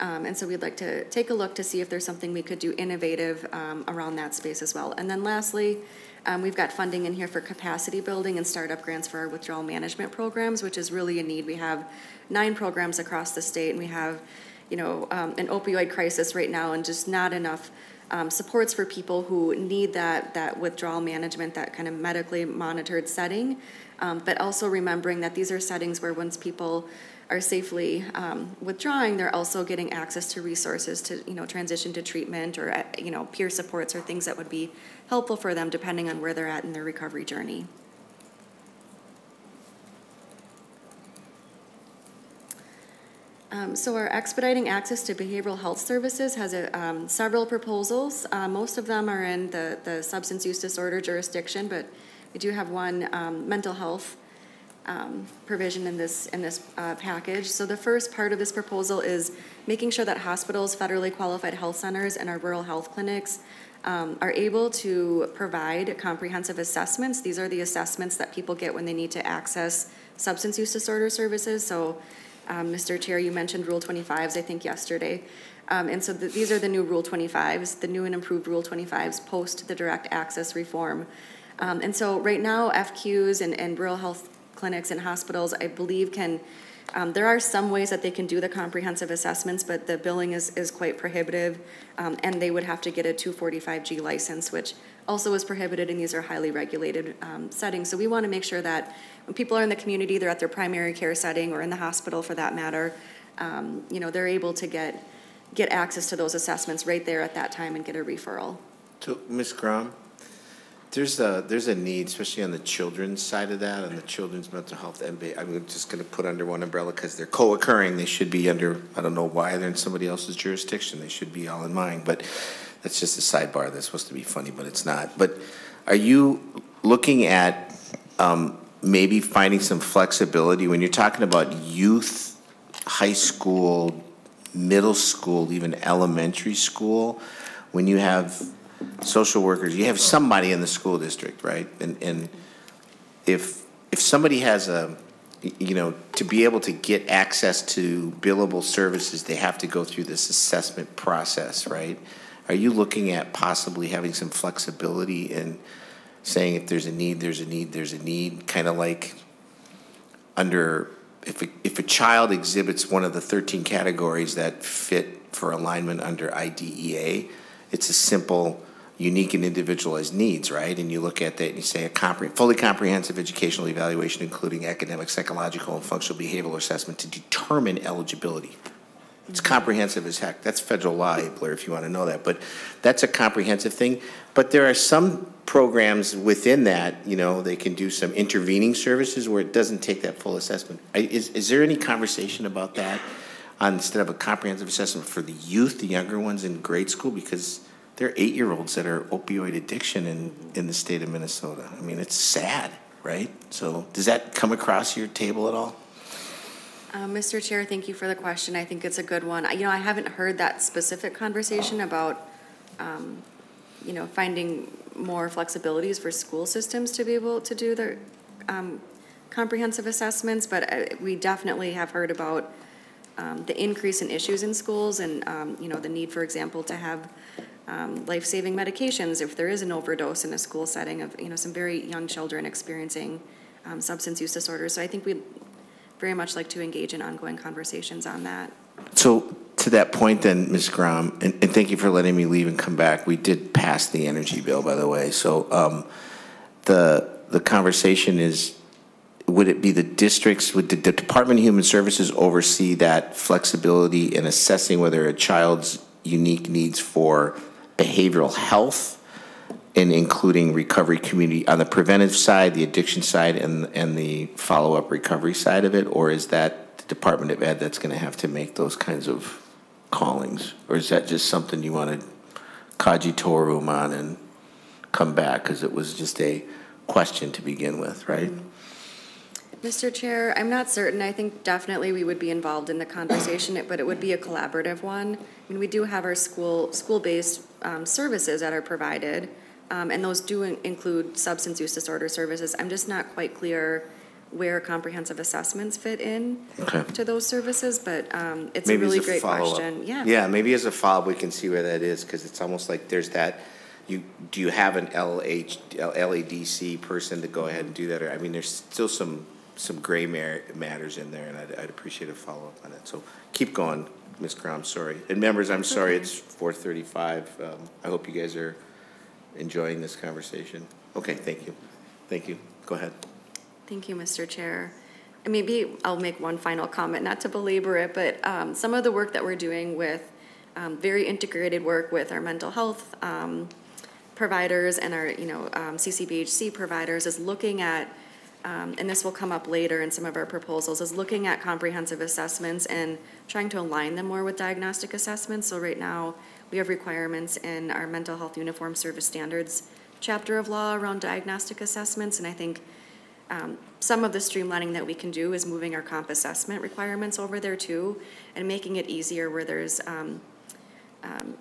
Um, and so we'd like to take a look to see if there's something we could do innovative um, around that space as well. And then lastly, um, we've got funding in here for capacity building and startup grants for our withdrawal management programs, which is really a need. We have nine programs across the state, and we have, you know, um, an opioid crisis right now, and just not enough um, supports for people who need that that withdrawal management, that kind of medically monitored setting. Um, but also remembering that these are settings where once people are safely um, withdrawing, they're also getting access to resources to, you know, transition to treatment or, uh, you know, peer supports or things that would be helpful for them depending on where they're at in their recovery journey. Um, so our expediting access to behavioral health services has a, um, several proposals. Uh, most of them are in the, the substance use disorder jurisdiction, but we do have one um, mental health um, provision in this in this uh, package. So the first part of this proposal is making sure that hospitals, federally qualified health centers, and our rural health clinics um, are able to provide comprehensive assessments. These are the assessments that people get when they need to access substance use disorder services. So, um, Mr. Chair, you mentioned Rule 25s, I think, yesterday. Um, and so the, these are the new Rule 25s, the new and improved Rule 25s post the direct access reform. Um, and so right now, FQs and, and rural health clinics and hospitals, I believe, can, um, there are some ways that they can do the comprehensive assessments, but the billing is, is quite prohibitive, um, and they would have to get a 245G license, which also is prohibited, and these are highly regulated um, settings. So we want to make sure that when people are in the community, they're at their primary care setting or in the hospital for that matter, um, you know, they're able to get get access to those assessments right there at that time and get a referral. So, Ms. Grom, there's a, there's a need, especially on the children's side of that, on the children's mental health. I'm just going to put under one umbrella because they're co-occurring. They should be under, I don't know why they're in somebody else's jurisdiction. They should be all in mine, but that's just a sidebar. That's supposed to be funny, but it's not. But are you looking at um, maybe finding some flexibility when you're talking about youth, high school, middle school, even elementary school, when you have social workers, you have somebody in the school district, right? And, and if, if somebody has a, you know, to be able to get access to billable services, they have to go through this assessment process, right? Are you looking at possibly having some flexibility in saying if there's a need, there's a need, there's a need, kind of like under, if a, if a child exhibits one of the 13 categories that fit for alignment under IDEA, it's a simple unique and individualized needs, right? And you look at that and you say a compre- fully comprehensive educational evaluation, including academic, psychological, and functional behavioral assessment to determine eligibility. It's comprehensive as heck. That's federal law, Abeler, if you want to know that. But that's a comprehensive thing. But there are some programs within that, you know, they can do some intervening services where it doesn't take that full assessment. Is, is there any conversation about that on, instead of a comprehensive assessment for the youth, the younger ones in grade school? Because there are eight-year-olds that are opioid addiction in, in the state of Minnesota. I mean, it's sad, right? So does that come across your table at all? Uh, Mr. Chair, thank you for the question. I think it's a good one. You know, I haven't heard that specific conversation about, um, you know, finding more flexibilities for school systems to be able to do their um, comprehensive assessments, but uh, we definitely have heard about um, the increase in issues in schools and, um, you know, the need, for example, to have um, life-saving medications if there is an overdose in a school setting of you know some very young children experiencing um, substance use disorders. So I think we very much like to engage in ongoing conversations on that. So to that point then, Ms. Grom, and, and thank you for letting me leave and come back. We did pass the energy bill, by the way. So um, the, the conversation is, would it be the districts, would the, the Department of Human Services oversee that flexibility in assessing whether a child's unique needs for behavioral health and including recovery community on the preventive side, the addiction side, and, and the follow-up recovery side of it? Or is that the Department of Ed that's going to have to make those kinds of callings? Or is that just something you want to cogitorum on and come back? Because it was just a question to begin with, right? Mr. Chair, I'm not certain. I think definitely we would be involved in the conversation, but it would be a collaborative one. I mean, we do have our school, school-based um, services that are provided, um, and those do in- include substance use disorder services. I'm just not quite clear where comprehensive assessments fit in Okay. to those services, but um, it's a Maybe as really great follow-up. question. Yeah. Yeah, maybe as a follow-up, we can see where that is, because it's almost like there's that, you, do you have an LH, LADC person to go ahead and do that? Or, I mean, there's still some, some gray matters in there, and I'd, I'd appreciate a follow-up on that. So keep going, Ms. Crum, sorry. And members, I'm sorry, it's four thirty-five. Um, I hope you guys are enjoying this conversation. Okay, thank you. Thank you. Go ahead. Thank you, Mr. Chair. And maybe I'll make one final comment, not to belabor it, but um, some of the work that we're doing with, um, very integrated work with our mental health um, providers and our, you know, um, CCBHC providers is looking at, um, and this will come up later in some of our proposals, is looking at comprehensive assessments and trying to align them more with diagnostic assessments. So right now, we have requirements in our mental health uniform service standards chapter of law around diagnostic assessments, and I think um, some of the streamlining that we can do is moving our comp assessment requirements over there too, and making it easier where there's um, um,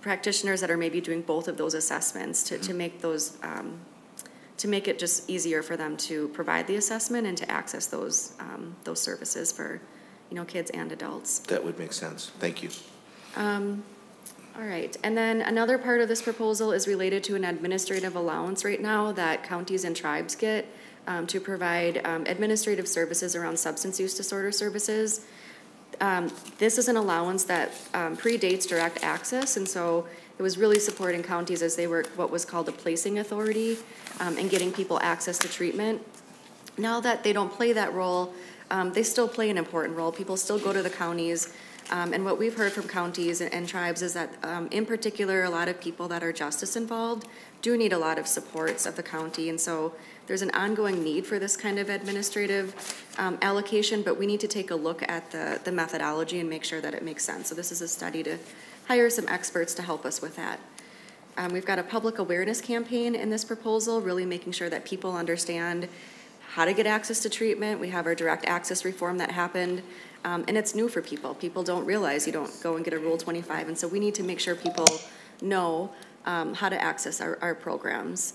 practitioners that are maybe doing both of those assessments to, to make those, um, to make it just easier for them to provide the assessment and to access those, um, those services for, you know, kids and adults. That would make sense. Thank you. Um, all right, and then another part of this proposal is related to an administrative allowance right now that counties and tribes get um, to provide um, administrative services around substance use disorder services. Um, this is an allowance that um, predates direct access, and so it was really supporting counties as they were what was called a placing authority um, and getting people access to treatment. Now that they don't play that role, um, they still play an important role. People still go to the counties. Um, and what we've heard from counties and, and tribes is that, um, in particular, a lot of people that are justice involved do need a lot of supports of the county. And so there's an ongoing need for this kind of administrative um, allocation, but we need to take a look at the, the methodology and make sure that it makes sense. So this is a study to hire some experts to help us with that. Um, we've got a public awareness campaign in this proposal, really making sure that people understand how to get access to treatment. We have our direct access reform that happened, um, and it's new for people. People don't realize you don't go and get a Rule 25, and so we need to make sure people know um, how to access our, our programs.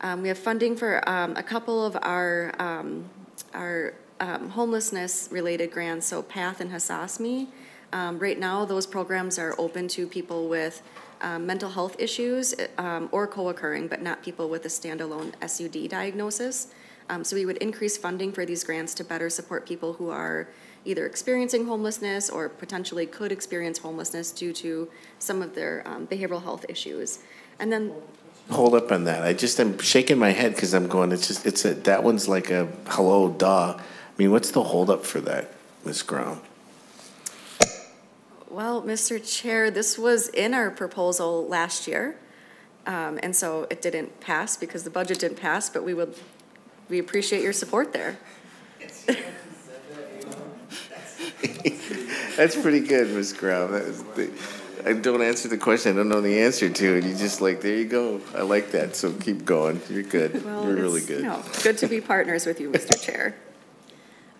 Um, we have funding for um, a couple of our, um, our um, homelessness-related grants, so PATH and HSASMI. Um, right now, those programs are open to people with mental health issues or co-occurring, but not people with a standalone SUD diagnosis. So we would increase funding for these grants to better support people who are either experiencing homelessness or potentially could experience homelessness due to some of their um, behavioral health issues. And then Hold up on that. I just am shaking my head because I'm going, it's just, it's a, that one's like a, hello, duh. I mean, what's the holdup for that, Ms. Grom? Well, Mr. Chair, this was in our proposal last year, um, and so it didn't pass because the budget didn't pass, but we would, we appreciate your support there. That's pretty good. That was the, I don't answer the question I don't know the answer to, and you just like, there you go. I like that, so keep going. You're good. Well, You're really good. No, good to be partners with you, Mr. Chair.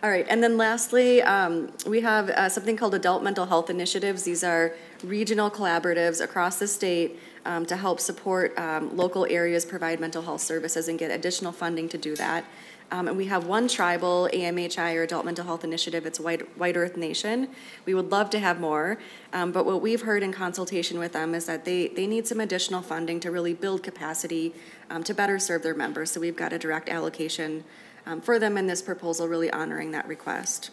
All right, and then lastly, um, we have uh, something called Adult Mental Health Initiatives. These are regional collaboratives across the state um, to help support um, local areas provide mental health services and get additional funding to do that. Um, and we have one tribal AMHI or Adult Mental Health Initiative. It's White, White Earth Nation. We would love to have more, um, but what we've heard in consultation with them is that they, they need some additional funding to really build capacity um, to better serve their members. So we've got a direct allocation um, for them in this proposal, really honoring that request.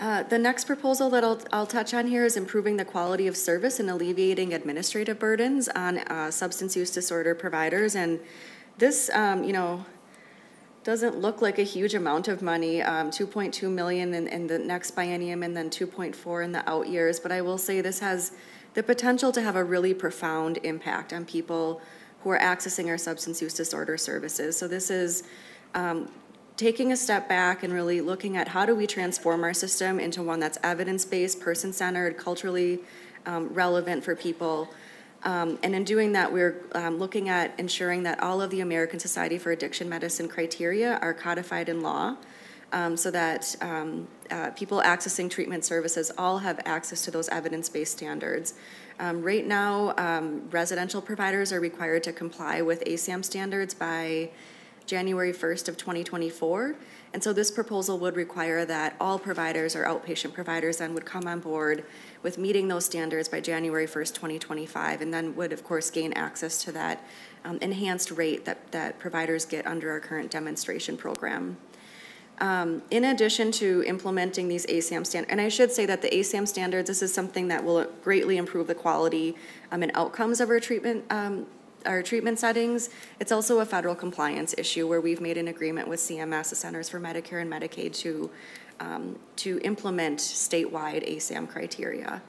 Uh, The next proposal that I'll, I'll touch on here is improving the quality of service and alleviating administrative burdens on uh, substance use disorder providers. And this, um, you know, doesn't look like a huge amount of money, um, 2.2 million in, in the next biennium and then 2.4 in the out years. But I will say this has the potential to have a really profound impact on people who are accessing our substance use disorder services. So this is um, taking a step back and really looking at how do we transform our system into one that's evidence-based, person-centered, culturally um, relevant for people. Um, and in doing that, we're um, looking at ensuring that all of the American Society for Addiction Medicine criteria are codified in law um, so that um, uh, people accessing treatment services all have access to those evidence-based standards. Um, right now, um, residential providers are required to comply with ASAM standards by January 1st of 2024. And so this proposal would require that all providers or outpatient providers then would come on board with meeting those standards by January 1st, 2025, and then would, of course, gain access to that um, enhanced rate that, that providers get under our current demonstration program. Um, in addition to implementing these ASAM standards, and I should say that the ASAM standards, this is something that will greatly improve the quality um, and outcomes of our treatment um, our treatment settings. It's also a federal compliance issue where we've made an agreement with CMS, the Centers for Medicare and Medicaid, to um, to implement statewide ASAM criteria.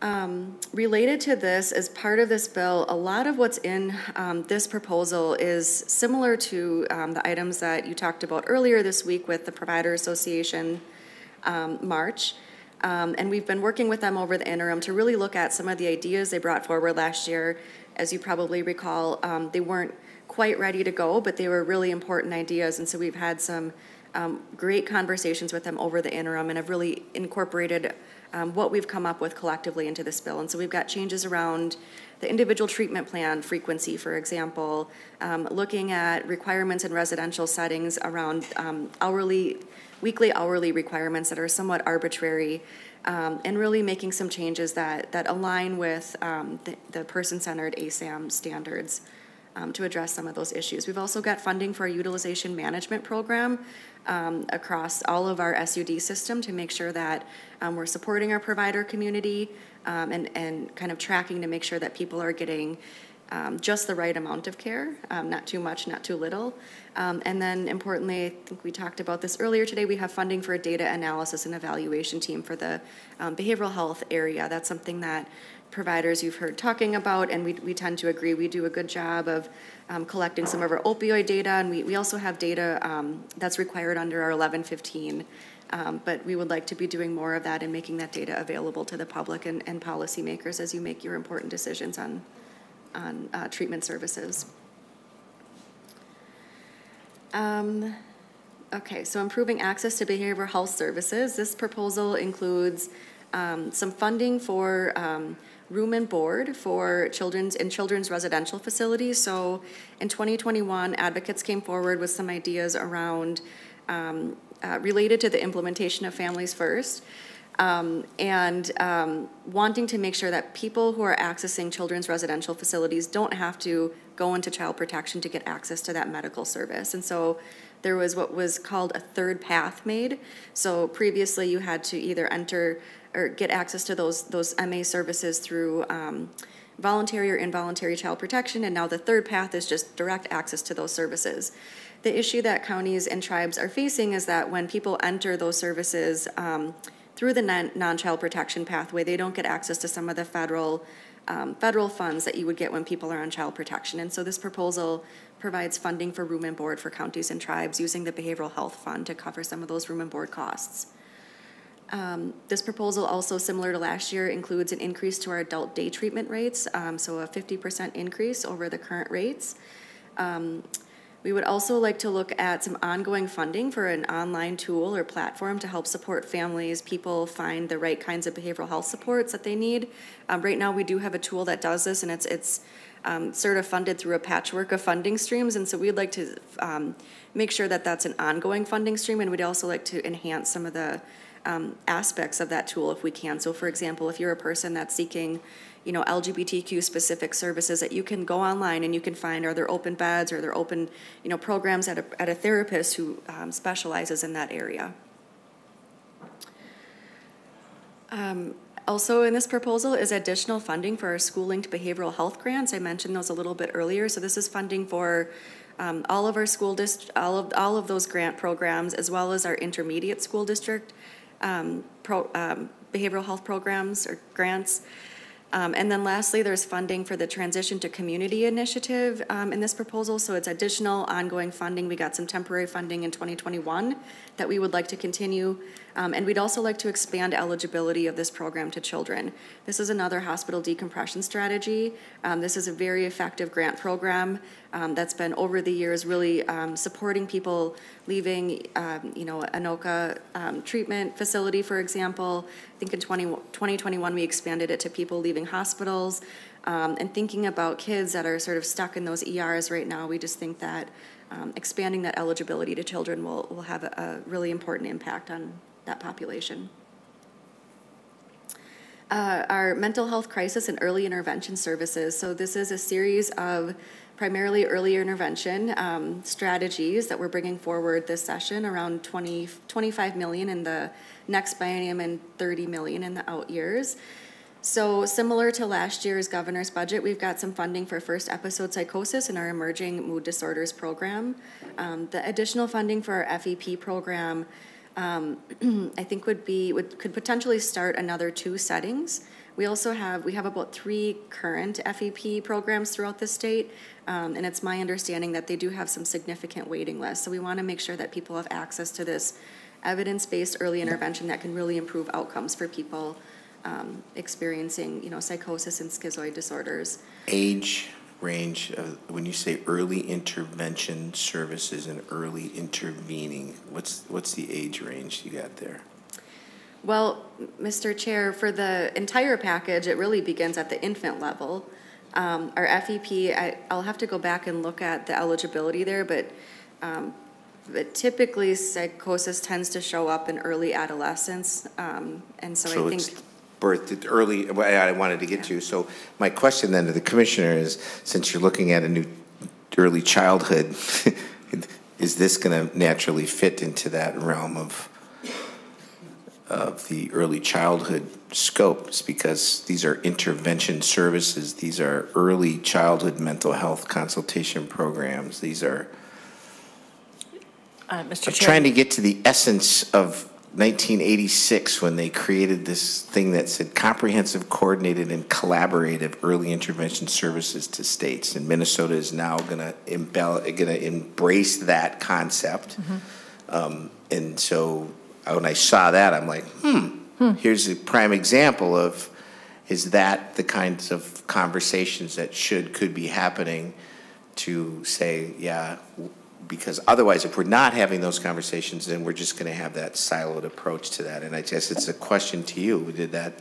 Um, related to this, as part of this bill, a lot of what's in um, this proposal is similar to um, the items that you talked about earlier this week with the Provider Association um, MARRCH. Um, and we've been working with them over the interim to really look at some of the ideas they brought forward last year. As you probably recall, um, they weren't quite ready to go, but they were really important ideas. And so we've had some great conversations with them over the interim and have really incorporated um, what we've come up with collectively into this bill. And so we've got changes around the individual treatment plan frequency, for example, um, looking at requirements in residential settings around um, hourly, weekly hourly requirements that are somewhat arbitrary, um, and really making some changes that, that align with um, the, the person-centered ASAM standards um, to address some of those issues. We've also got funding for a utilization management program um, across all of our SUD system to make sure that um, we're supporting our provider community um, and, and kind of tracking to make sure that people are getting um, just the right amount of care, um, not too much, not too little. And then importantly, I think we talked about this earlier today, we have funding for a data analysis and evaluation team for the behavioral health area. That's something that providers you've heard talking about, and we, we tend to agree we do a good job of um, collecting some of our opioid data, and we, we also have data um, that's required under our 1115. Um, but we would like to be doing more of that and making that data available to the public and, and policymakers as you make your important decisions on, on uh, treatment services. Um, okay, so improving access to behavioral health services. This proposal includes um, some funding for um, room and board for children's in children's residential facilities. So in 2021, advocates came forward with some ideas around um, uh, related to the implementation of Families First. Um, and um, wanting to make sure that people who are accessing children's residential facilities don't have to go into child protection to get access to that medical service. And so there was what was called a third path made. So previously you had to either enter or get access to those those MA services through um, voluntary or involuntary child protection, and now the third path is just direct access to those services. The issue that counties and tribes are facing is that when people enter those services um, through the non-child protection pathway, they don't get access to some of the federal um, federal funds that you would get when people are on child protection. And so this proposal provides funding for room and board for counties and tribes using the behavioral health fund to cover some of those room and board costs. Um, this proposal also similar to last year includes an increase to our adult day treatment rates, um, so a 50% increase over the current rates. Um, we would also like to look at some ongoing funding for an online tool or platform to help support families, people find the right kinds of behavioral health supports that they need. Um, right now, we do have a tool that does this, and it's it's um, sort of funded through a patchwork of funding streams, and so we'd like to um, make sure that that's an ongoing funding stream, and we'd also like to enhance some of the um, aspects of that tool if we can. So for example, if you're a person that's seeking, you know, LGBTQ specific services, that you can go online and you can find are there open beds or there open, you know, programs at a, at a therapist who um, specializes in that area. Um, Also in this proposal is additional funding for our school-linked behavioral health grants. I mentioned those a little bit earlier. So this is funding for um, all of our school dist, all of, all of those grant programs, as well as our intermediate school district um, pro, um, behavioral health programs or grants. Um, and then lastly, there's funding for the Transition to Community Initiative um, in this proposal. So it's additional ongoing funding. We got some temporary funding in 2021 that we would like to continue. Um, and we'd also like to expand eligibility of this program to children. This is another hospital decompression strategy. Um, this is a very effective grant program um, that's been over the years really um, supporting people leaving, um, you know, Anoka um, treatment facility, for example. I think in 20, 2021 we expanded it to people leaving hospitals. Um, and thinking about kids that are sort of stuck in those ERs right now, we just think that um, expanding that eligibility to children will, will have a, a really important impact on that population. Uh, our mental health crisis and early intervention services. So this is a series of primarily early intervention um, strategies that we're bringing forward this session around 20, 25 million in the next biennium and 30 million in the out years. So similar to last year's governor's budget, we've got some funding for first episode psychosis in our emerging mood disorders program. Um, the additional funding for our FEP program um, I think would be, would, could potentially start another two settings. We also have, we have about three current FEP programs throughout the state, um, and it's my understanding that they do have some significant waiting lists. So we want to make sure that people have access to this evidence-based early intervention that can really improve outcomes for people um, experiencing, you know, psychosis and schizoid disorders. Age range of, when you say early intervention services and early intervening, what's, what's the age range you got there? Well, Mr. Chair, for the entire package, it really begins at the infant level. Um, our FEP, I, I'll have to go back and look at the eligibility there, but, um, but typically psychosis tends to show up in early adolescence. Um, and so, So I think, birth, at early, I wanted to get to. So my question then to the commissioner is, since you're looking at a new early childhood, is this going to naturally fit into that realm of, of the early childhood scopes? Because these are intervention services, these are early childhood mental health consultation programs, these are, Uh, Mr. I'm Chair. trying to get to the essence of 1986 when they created this thing that said comprehensive, coordinated, and collaborative early intervention services to states. And Minnesota is now going to embell, going to embrace that concept. Um, and so uh, when I saw that, I'm like, hmm, here's a prime example of is that the kinds of conversations that should could be happening to say, yeah, because otherwise, if we're not having those conversations, then we're just going to have that siloed approach to that. And I guess it's a question to you: Did that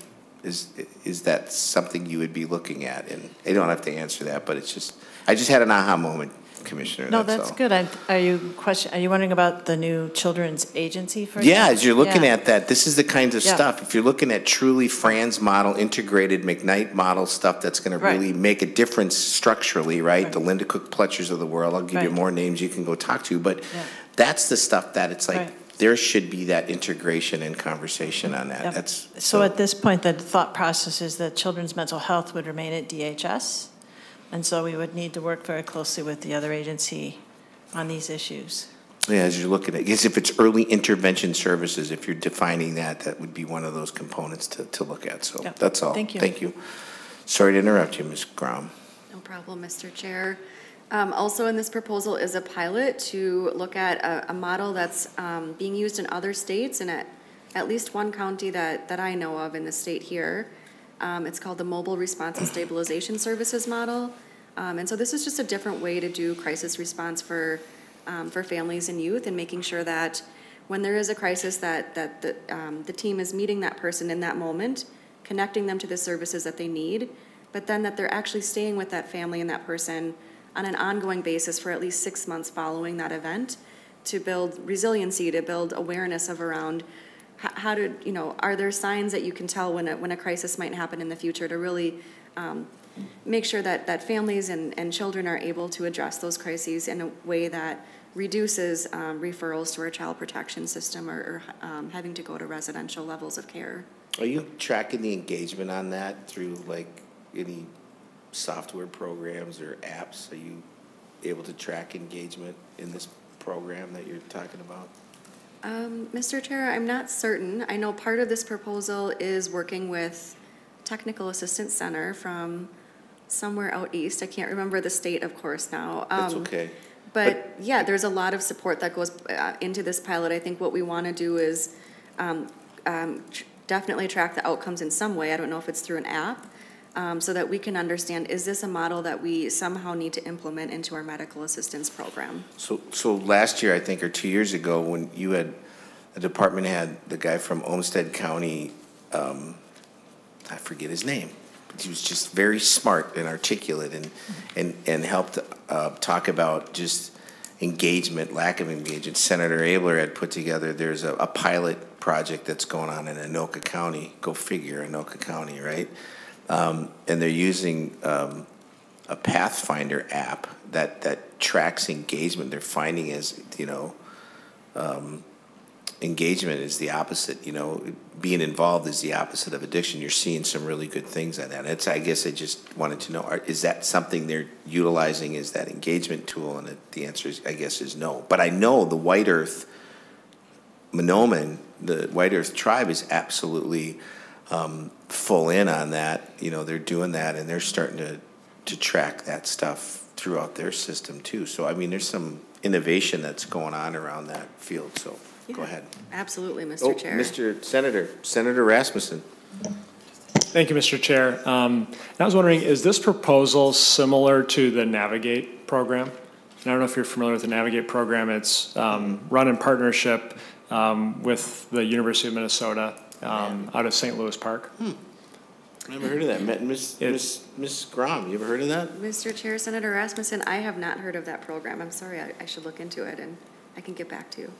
is is that something you would be looking at? And I don't have to answer that, but it's just I just had an aha moment, Commissioner. No, that's that's good. I- Are you question, are you wondering about the new children's agency for? Yeah, as you're looking Yeah. at that, this is the kinds of Yeah. stuff, if you're looking at truly Franz model, integrated McKnight model stuff that's gonna really make a difference structurally, right? The Linda Cook Pletchers of the world, I'll give you more names you can go talk to, but Yeah. that's the stuff that it's like, Right. there should be that integration and conversation on that. Yep. That's. So at this point, the thought process is that children's mental health would remain at DHS, and so we would need to work very closely with the other agency on these issues. Yeah, as you're looking at, because if it's early intervention services, if you're defining that, that would be one of those components to, to look at, so Yep. that's all. Thank you. Thank you. Sorry to interrupt you, Ms. Grom. no problem, Mr. Chair. Um, also in this proposal is a pilot to look at a, a model that's, um, being used in other states and at, at least one county that, that I know of in the state here. Um, it's called the Mobile Response and Stabilization Services Model. Um, and so this is just a different way to do crisis response for, um, for families and youth and making sure that when there is a crisis that, that the, um, the team is meeting that person in that moment, connecting them to the services that they need, but then that they're actually staying with that family and that person on an ongoing basis for at least six months following that event to build resiliency, to build awareness of around how to, you know, are there signs that you can tell when a, when a crisis might happen in the future to really um, make sure that, that families and, and children are able to address those crises in a way that reduces um, referrals to our child protection system or, or um, having to go to residential levels of care. Are you tracking the engagement on that through like any software programs or apps? Are you able to track engagement in this program that you're talking about? Um, Mr. Chair, I'm not certain. I know part of this proposal is working with Technical Assistance Center from somewhere out east. I can't remember the state, of course, now. That's Um, okay. But yeah, there's a lot of support that goes uh, into this pilot. I think what we want to do is um, um, tr- definitely track the outcomes in some way. I don't know if it's through an app, um, so that we can understand, is this a model that we somehow need to implement into our medical assistance program? So, so last year, I think, or two years ago, when you had, the department had the guy from Olmsted County, um, I forget his name, but he was just very smart and articulate and, and, and helped, uh, talk about just engagement, lack of engagement. Senator Abeler had put together, there's a, a pilot project that's going on in Anoka County, go figure, Anoka County, right? Um, and they're using, um, a Pathfinder app that, that tracks engagement. They're finding is, you know, um, engagement is the opposite, you know, being involved is the opposite of addiction. You're seeing some really good things on that. It's, I guess I just wanted to know, is that something they're utilizing as that engagement tool? And it, the answer is, I guess, is no. But I know the White Earth, Monoman, the White Earth tribe is absolutely um, full in on that. You know, they're doing that and they're starting to, to track that stuff throughout their system too. So, I mean, there's some innovation that's going on around that field, so go ahead. Absolutely, Oh, Mr. Chair. Mr. Senator, Senator Rasmusson. Thank you, Mr. Chair. Um, and I was wondering, is this proposal similar to the Navigate program? And I don't know if you're familiar with the Navigate program. It's um, run in partnership um, with the University of Minnesota um, out of St. Louis Park. Never heard of that. Met Miss, Miss, Miss Grom, you ever heard of that? Mr. Chair, Senator Rasmusson, I have not heard of that program. I'm sorry, I, I should look into it and I can get back to you.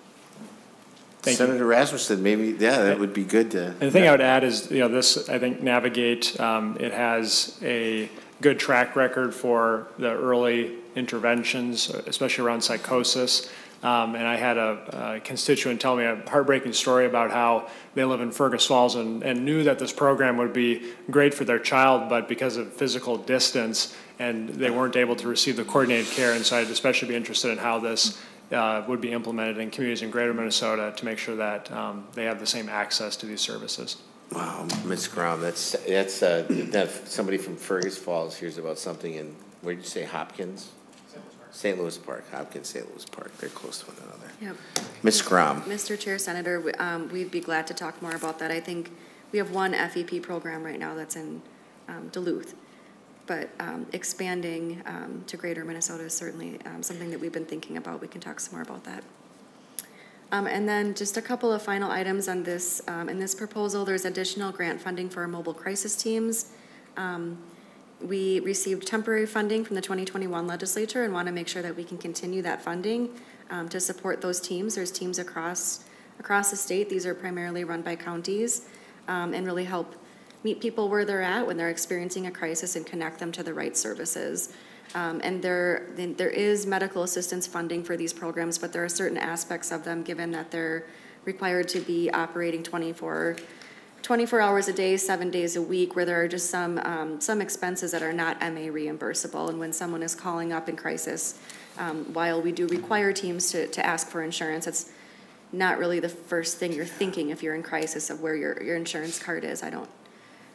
Thank you. Senator Rasmusson, maybe, yeah, that would be good to. And the thing I would add is, you know, this, I think Navigate, um, it has a good track record for the early interventions, especially around psychosis. Um, and I had a, a constituent tell me a heartbreaking story about how they live in Fergus Falls and, and knew that this program would be great for their child, but because of physical distance, and they weren't able to receive the coordinated care. And so I'd especially be interested in how this uh, would be implemented in communities in greater Minnesota to make sure that um, they have the same access to these services. Wow, Miss Grom, that's, that's, uh, that, somebody from Fergus Falls hears about something in, where did you say, Hopkins? St. Louis Park, Hopkins, St. Louis Park, they're close to one another. Yep. Miss Grom, Mr. Chair, Senator, um, we'd be glad to talk more about that. I think we have one FEP program right now that's in um, Duluth. But um, expanding um, to greater Minnesota is certainly um, something that we've been thinking about. We can talk some more about that. Um, And then just a couple of final items on this, um, in this proposal, there's additional grant funding for our mobile crisis teams. We received temporary funding from the 2021 legislature and want to make sure that we can continue that funding um, to support those teams. There's teams across, across the state. These are primarily run by counties um, and really help meet people where they're at when they're experiencing a crisis and connect them to the right services. Um, And there, there is medical assistance funding for these programs, but there are certain aspects of them, given that they're required to be operating 24, 24 hours a day, seven days a week, where there are just some, um, some expenses that are not MA reimbursable. And when someone is calling up in crisis, um, while we do require teams to, to ask for insurance, it's not really the first thing you're thinking if you're in crisis of where your, your insurance card is. I don't,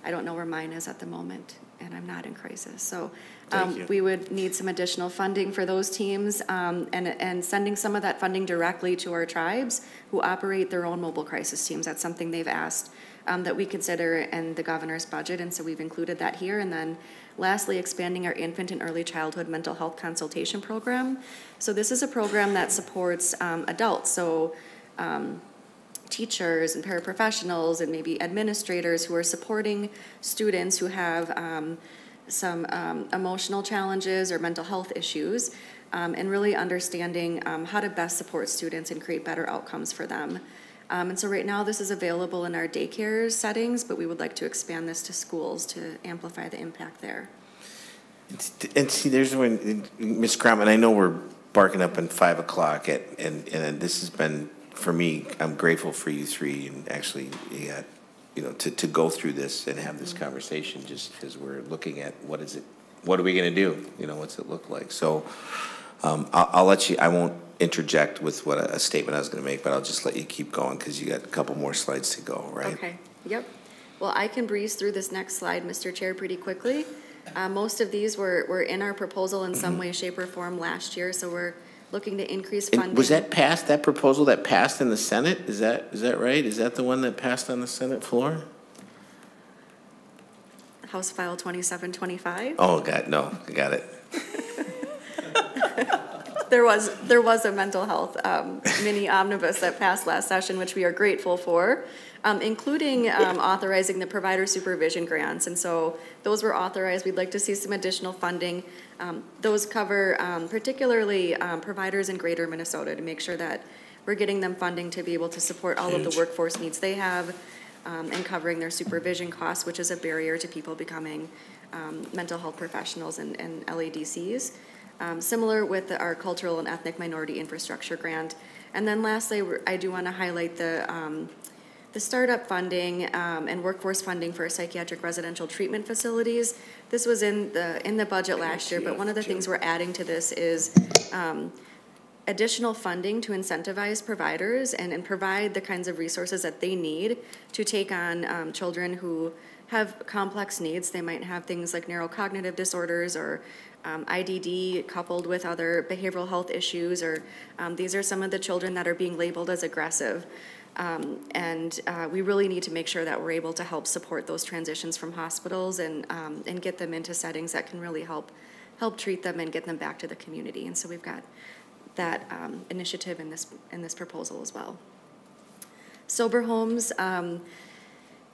I don't know where mine is at the moment, and I'm not in crisis. So um, we would need some additional funding for those teams um, and, and sending some of that funding directly to our tribes who operate their own mobile crisis teams. That's something they've asked um, that we consider in the governor's budget, and so we've included that here. And then lastly, expanding our infant and early childhood mental health consultation program. So this is a program that supports um, adults, so um, teachers and paraprofessionals and maybe administrators who are supporting students who have um, some um, emotional challenges or mental health issues, um, and really understanding um, how to best support students and create better outcomes for them. Um, And so right now, this is available in our daycare settings, but we would like to expand this to schools to amplify the impact there. And see, there's when, Ms. Crum, and I know we're barking up in five o'clock at, and, and this has been, for me, I'm grateful for you three and actually, yeah, you know, to, to go through this and have this conversation just because we're looking at what is it, what are we gonna do? You know, what's it look like? So, um, I'll, I'll let you, I won't interject with what a, a statement I was gonna make, but I'll just let you keep going because you got a couple more slides to go, right? Okay, yep. Well, I can breeze through this next slide, Mr. Chair, pretty quickly. Uh, Most of these were, were in our proposal in some way, shape, or form last year, so we're looking to increase funding. And was that passed, that proposal that passed in the Senate? Is that, is that right? Is that the one that passed on the Senate floor? House File 2725. Oh, God, no, I got it. There was, there was a mental health um, mini omnibus that passed last session, which we are grateful for, um, including um, authorizing the provider supervision grants. And so those were authorized. We'd like to see some additional funding. Um, Those cover um, particularly um, providers in greater Minnesota to make sure that we're getting them funding to be able to support all of the workforce needs they have um, and covering their supervision costs, which is a barrier to people becoming um, mental health professionals and, and LADCs. Um, similar with our cultural and ethnic minority infrastructure grant. And then lastly, I do want to highlight the, um, the startup funding um, and workforce funding for psychiatric residential treatment facilities. This was in the, in the budget last year, but one of the things we're adding to this is um, additional funding to incentivize providers and, and provide the kinds of resources that they need to take on um, children who have complex needs. They might have things like neurocognitive disorders or um, IDD coupled with other behavioral health issues, or um, these are some of the children that are being labeled as aggressive. Um, and uh, we really need to make sure that we're able to help support those transitions from hospitals and, um, and get them into settings that can really help help treat them and get them back to the community. And so we've got that um, initiative in this in this proposal as well. Sober homes um,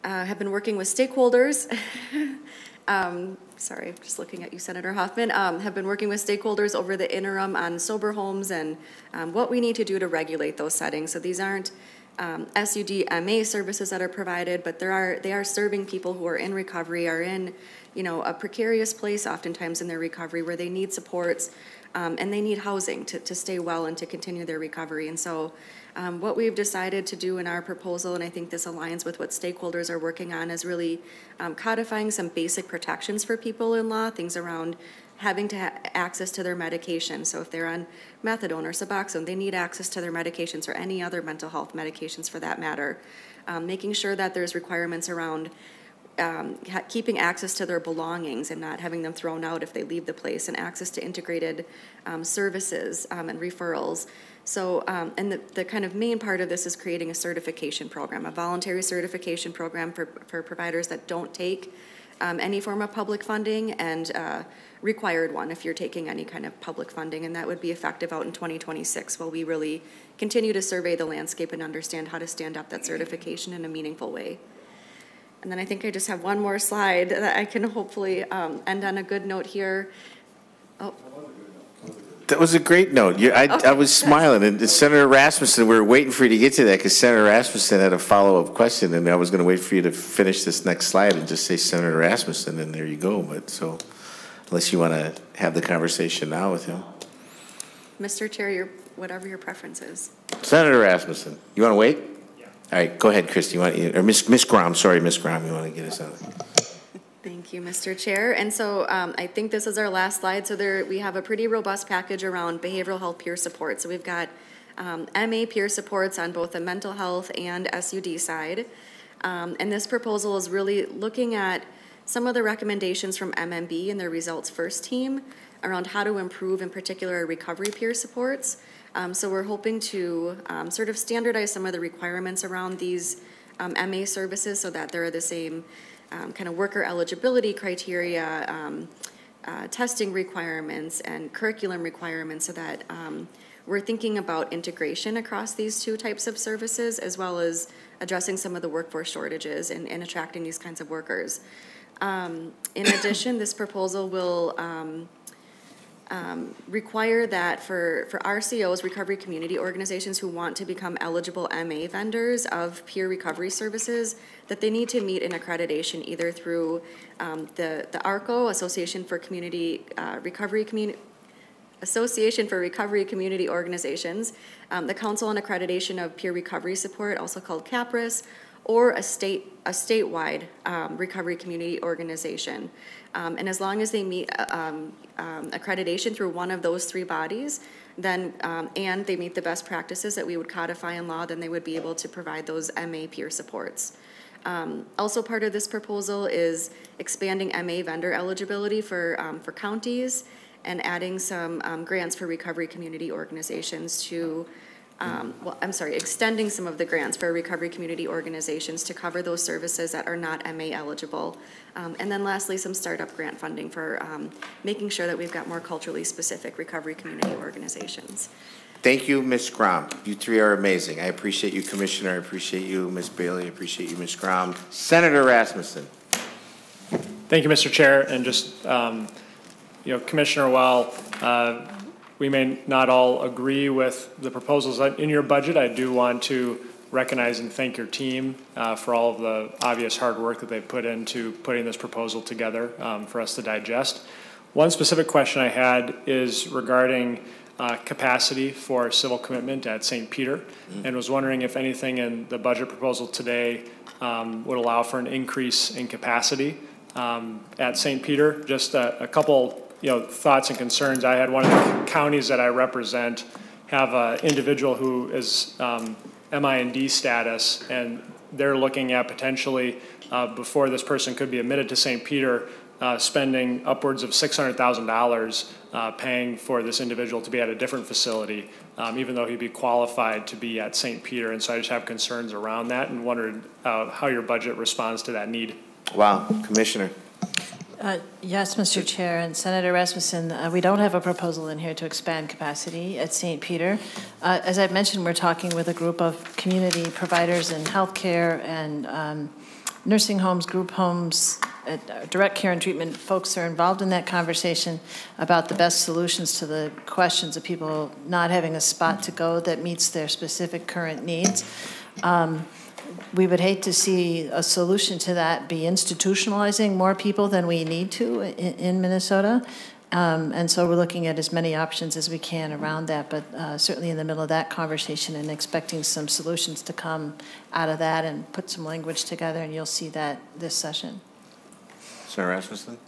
uh, have been working with stakeholders. um, sorry, just looking at you, Senator Hoffman. Um, have been working with stakeholders over the interim on sober homes and um, what we need to do to regulate those settings. So these aren't um, SUD MA services that are provided, but there are they are serving people who are in recovery, are in you know a precarious place oftentimes in their recovery where they need supports um, and they need housing to, to stay well and to continue their recovery. And so, um, what we've decided to do in our proposal, and I think this aligns with what stakeholders are working on, is really um, codifying some basic protections for people in law, things around having to have access to their medication. So if they're on methadone or Suboxone, they need access to their medications or any other mental health medications for that matter. Um, making sure that there's requirements around um, ha- keeping access to their belongings and not having them thrown out if they leave the place, and access to integrated um, services um, and referrals. So, um, and the, the kind of main part of this is creating a certification program, a voluntary certification program for, for providers that don't take um, any form of public funding and uh, required one if you're taking any kind of public funding, and that would be effective out in 2026 while we really continue to survey the landscape and understand how to stand up that certification in a meaningful way. And then I think I just have one more slide that I can hopefully um, end on a good note here. Oh, That was a great note. You, I, I was smiling, and Senator Rasmusson, we were waiting for you to get to that, because Senator Rasmusson had a follow-up question, and I was gonna wait for you to finish this next slide and just say Senator Rasmusson, and there you go, but so, unless you wanna have the conversation now with him. Mr. Chair, your, whatever your preference is. Senator Rasmusson, you wanna wait? Yeah. All right, go ahead, Christie, you want, or Miss Miss Grom, sorry, Miss Grom, you wanna get us out? Thank you, Mr. Chair. And so um, I think this is our last slide. So there, we have a pretty robust package around behavioral health peer support. So we've got um, MA peer supports on both the mental health and SUD side. Um, and this proposal is really looking at some of the recommendations from MMB and their results first team around how to improve, in particular, recovery peer supports. Um, so we're hoping to um, sort of standardize some of the requirements around these um, MA services so that they're the same um, kind of worker eligibility criteria, um, uh, testing requirements, and curriculum requirements so that um, we're thinking about integration across these two types of services as well as addressing some of the workforce shortages and, and attracting these kinds of workers. Um, in addition, this proposal will um, require that for, for RCOs, recovery community organizations who want to become eligible MA vendors of peer recovery services, that they need to meet an accreditation either through um, the, the ARCO, Association for Community uh, Recovery Community, Association for Recovery Community Organizations, um, the Council on Accreditation of Peer Recovery Support, also called CAPRSS, or a state, a statewide um, recovery community organization. Um, and as long as they meet uh, um, um, accreditation through one of those three bodies, then, um, and they meet the best practices that we would codify in law, then they would be able to provide those MA peer supports. Um, also part of this proposal is expanding MA vendor eligibility for, um, for counties and adding some grants for recovery community organizations to, um, well, I'm sorry, extending some of the grants for recovery community organizations to cover those services that are not MA eligible. Um, and then lastly, some startup grant funding for um, making sure that we've got more culturally specific recovery community organizations. Thank you, Ms. Grom. You three are amazing. I appreciate you, Commissioner. I appreciate you, Ms. Bailey. I appreciate you, Ms. Grom. Senator Rasmusson. Thank you, Mr. Chair, and just, um, you know, Commissioner, while uh, we may not all agree with the proposals in your budget, I do want to recognize and thank your team uh, for all of the obvious hard work that they've put into putting this proposal together um, for us to digest. One specific question I had is regarding uh, capacity for civil commitment at St. Peter, and was wondering if anything in the budget proposal today um, would allow for an increase in capacity um, at St. Peter. Just a, a couple, you know, thoughts and concerns. I had one of the counties that I represent have an individual who is um, MIND status, and they're looking at potentially, uh, before this person could be admitted to St. Peter, uh, spending upwards of $600,000 uh, paying for this individual to be at a different facility, um, even though he'd be qualified to be at St. Peter. And so I just have concerns around that and wondered uh, how your budget responds to that need. Wow, Commissioner. Uh, Yes, Mr. Chair, and Senator Rasmusson, uh, we don't have a proposal in here to expand capacity at St. Peter. Uh, As I've mentioned, we're talking with a group of community providers in healthcare and um, nursing homes, group homes, uh, direct care and treatment. Folks are involved in that conversation about the best solutions to the questions of people not having a spot to go that meets their specific current needs. Um, we would hate to see a solution to that be institutionalizing more people than we need to in, in Minnesota. Um, and so we're looking at as many options as we can around that, but uh, certainly in the middle of that conversation and expecting some solutions to come out of that and put some language together, and you'll see that this session. Senator Rasmusson.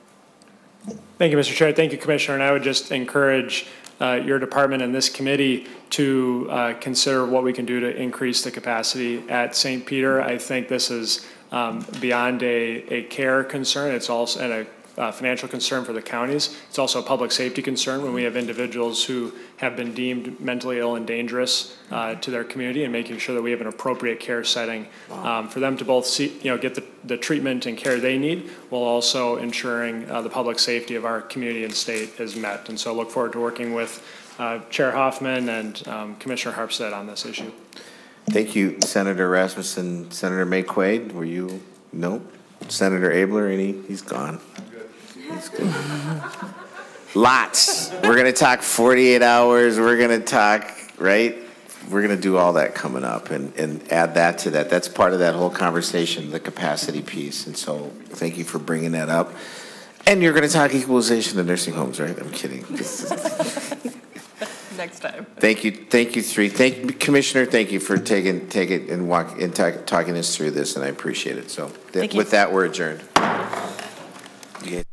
Thank you, Mr. Chair. Thank you, Commissioner. And I would just encourage uh, your department and this committee to uh, consider what we can do to increase the capacity at St. Peter. I think this is um, beyond a, a care concern. It's also and a uh, financial concern for the counties. It's also a public safety concern when we have individuals who have been deemed mentally ill and dangerous uh, to their community and making sure that we have an appropriate care setting um, for them to both see, you know, get the, the treatment and care they need while also ensuring uh, the public safety of our community and state is met. And so I look forward to working with uh, Chair Hoffman and um, Commissioner Harpstead on this issue. Thank you, Senator Rasmusson. Senator Maye Quade, were you? Nope. Senator Abeler, any? He's gone. Lots. We're going to talk 48 hours. We're going to talk, right? We're going to do all that coming up and, and add that to that. That's part of that whole conversation, the capacity piece. And so thank you for bringing that up. And you're going to talk equalization of nursing homes, right? I'm kidding. Next time. Thank you, thank you, three. Thank, Commissioner, thank you for taking, taking and walk, and talk- talking us through this, and I appreciate it. So, Thank you. with that, we're adjourned. You guys-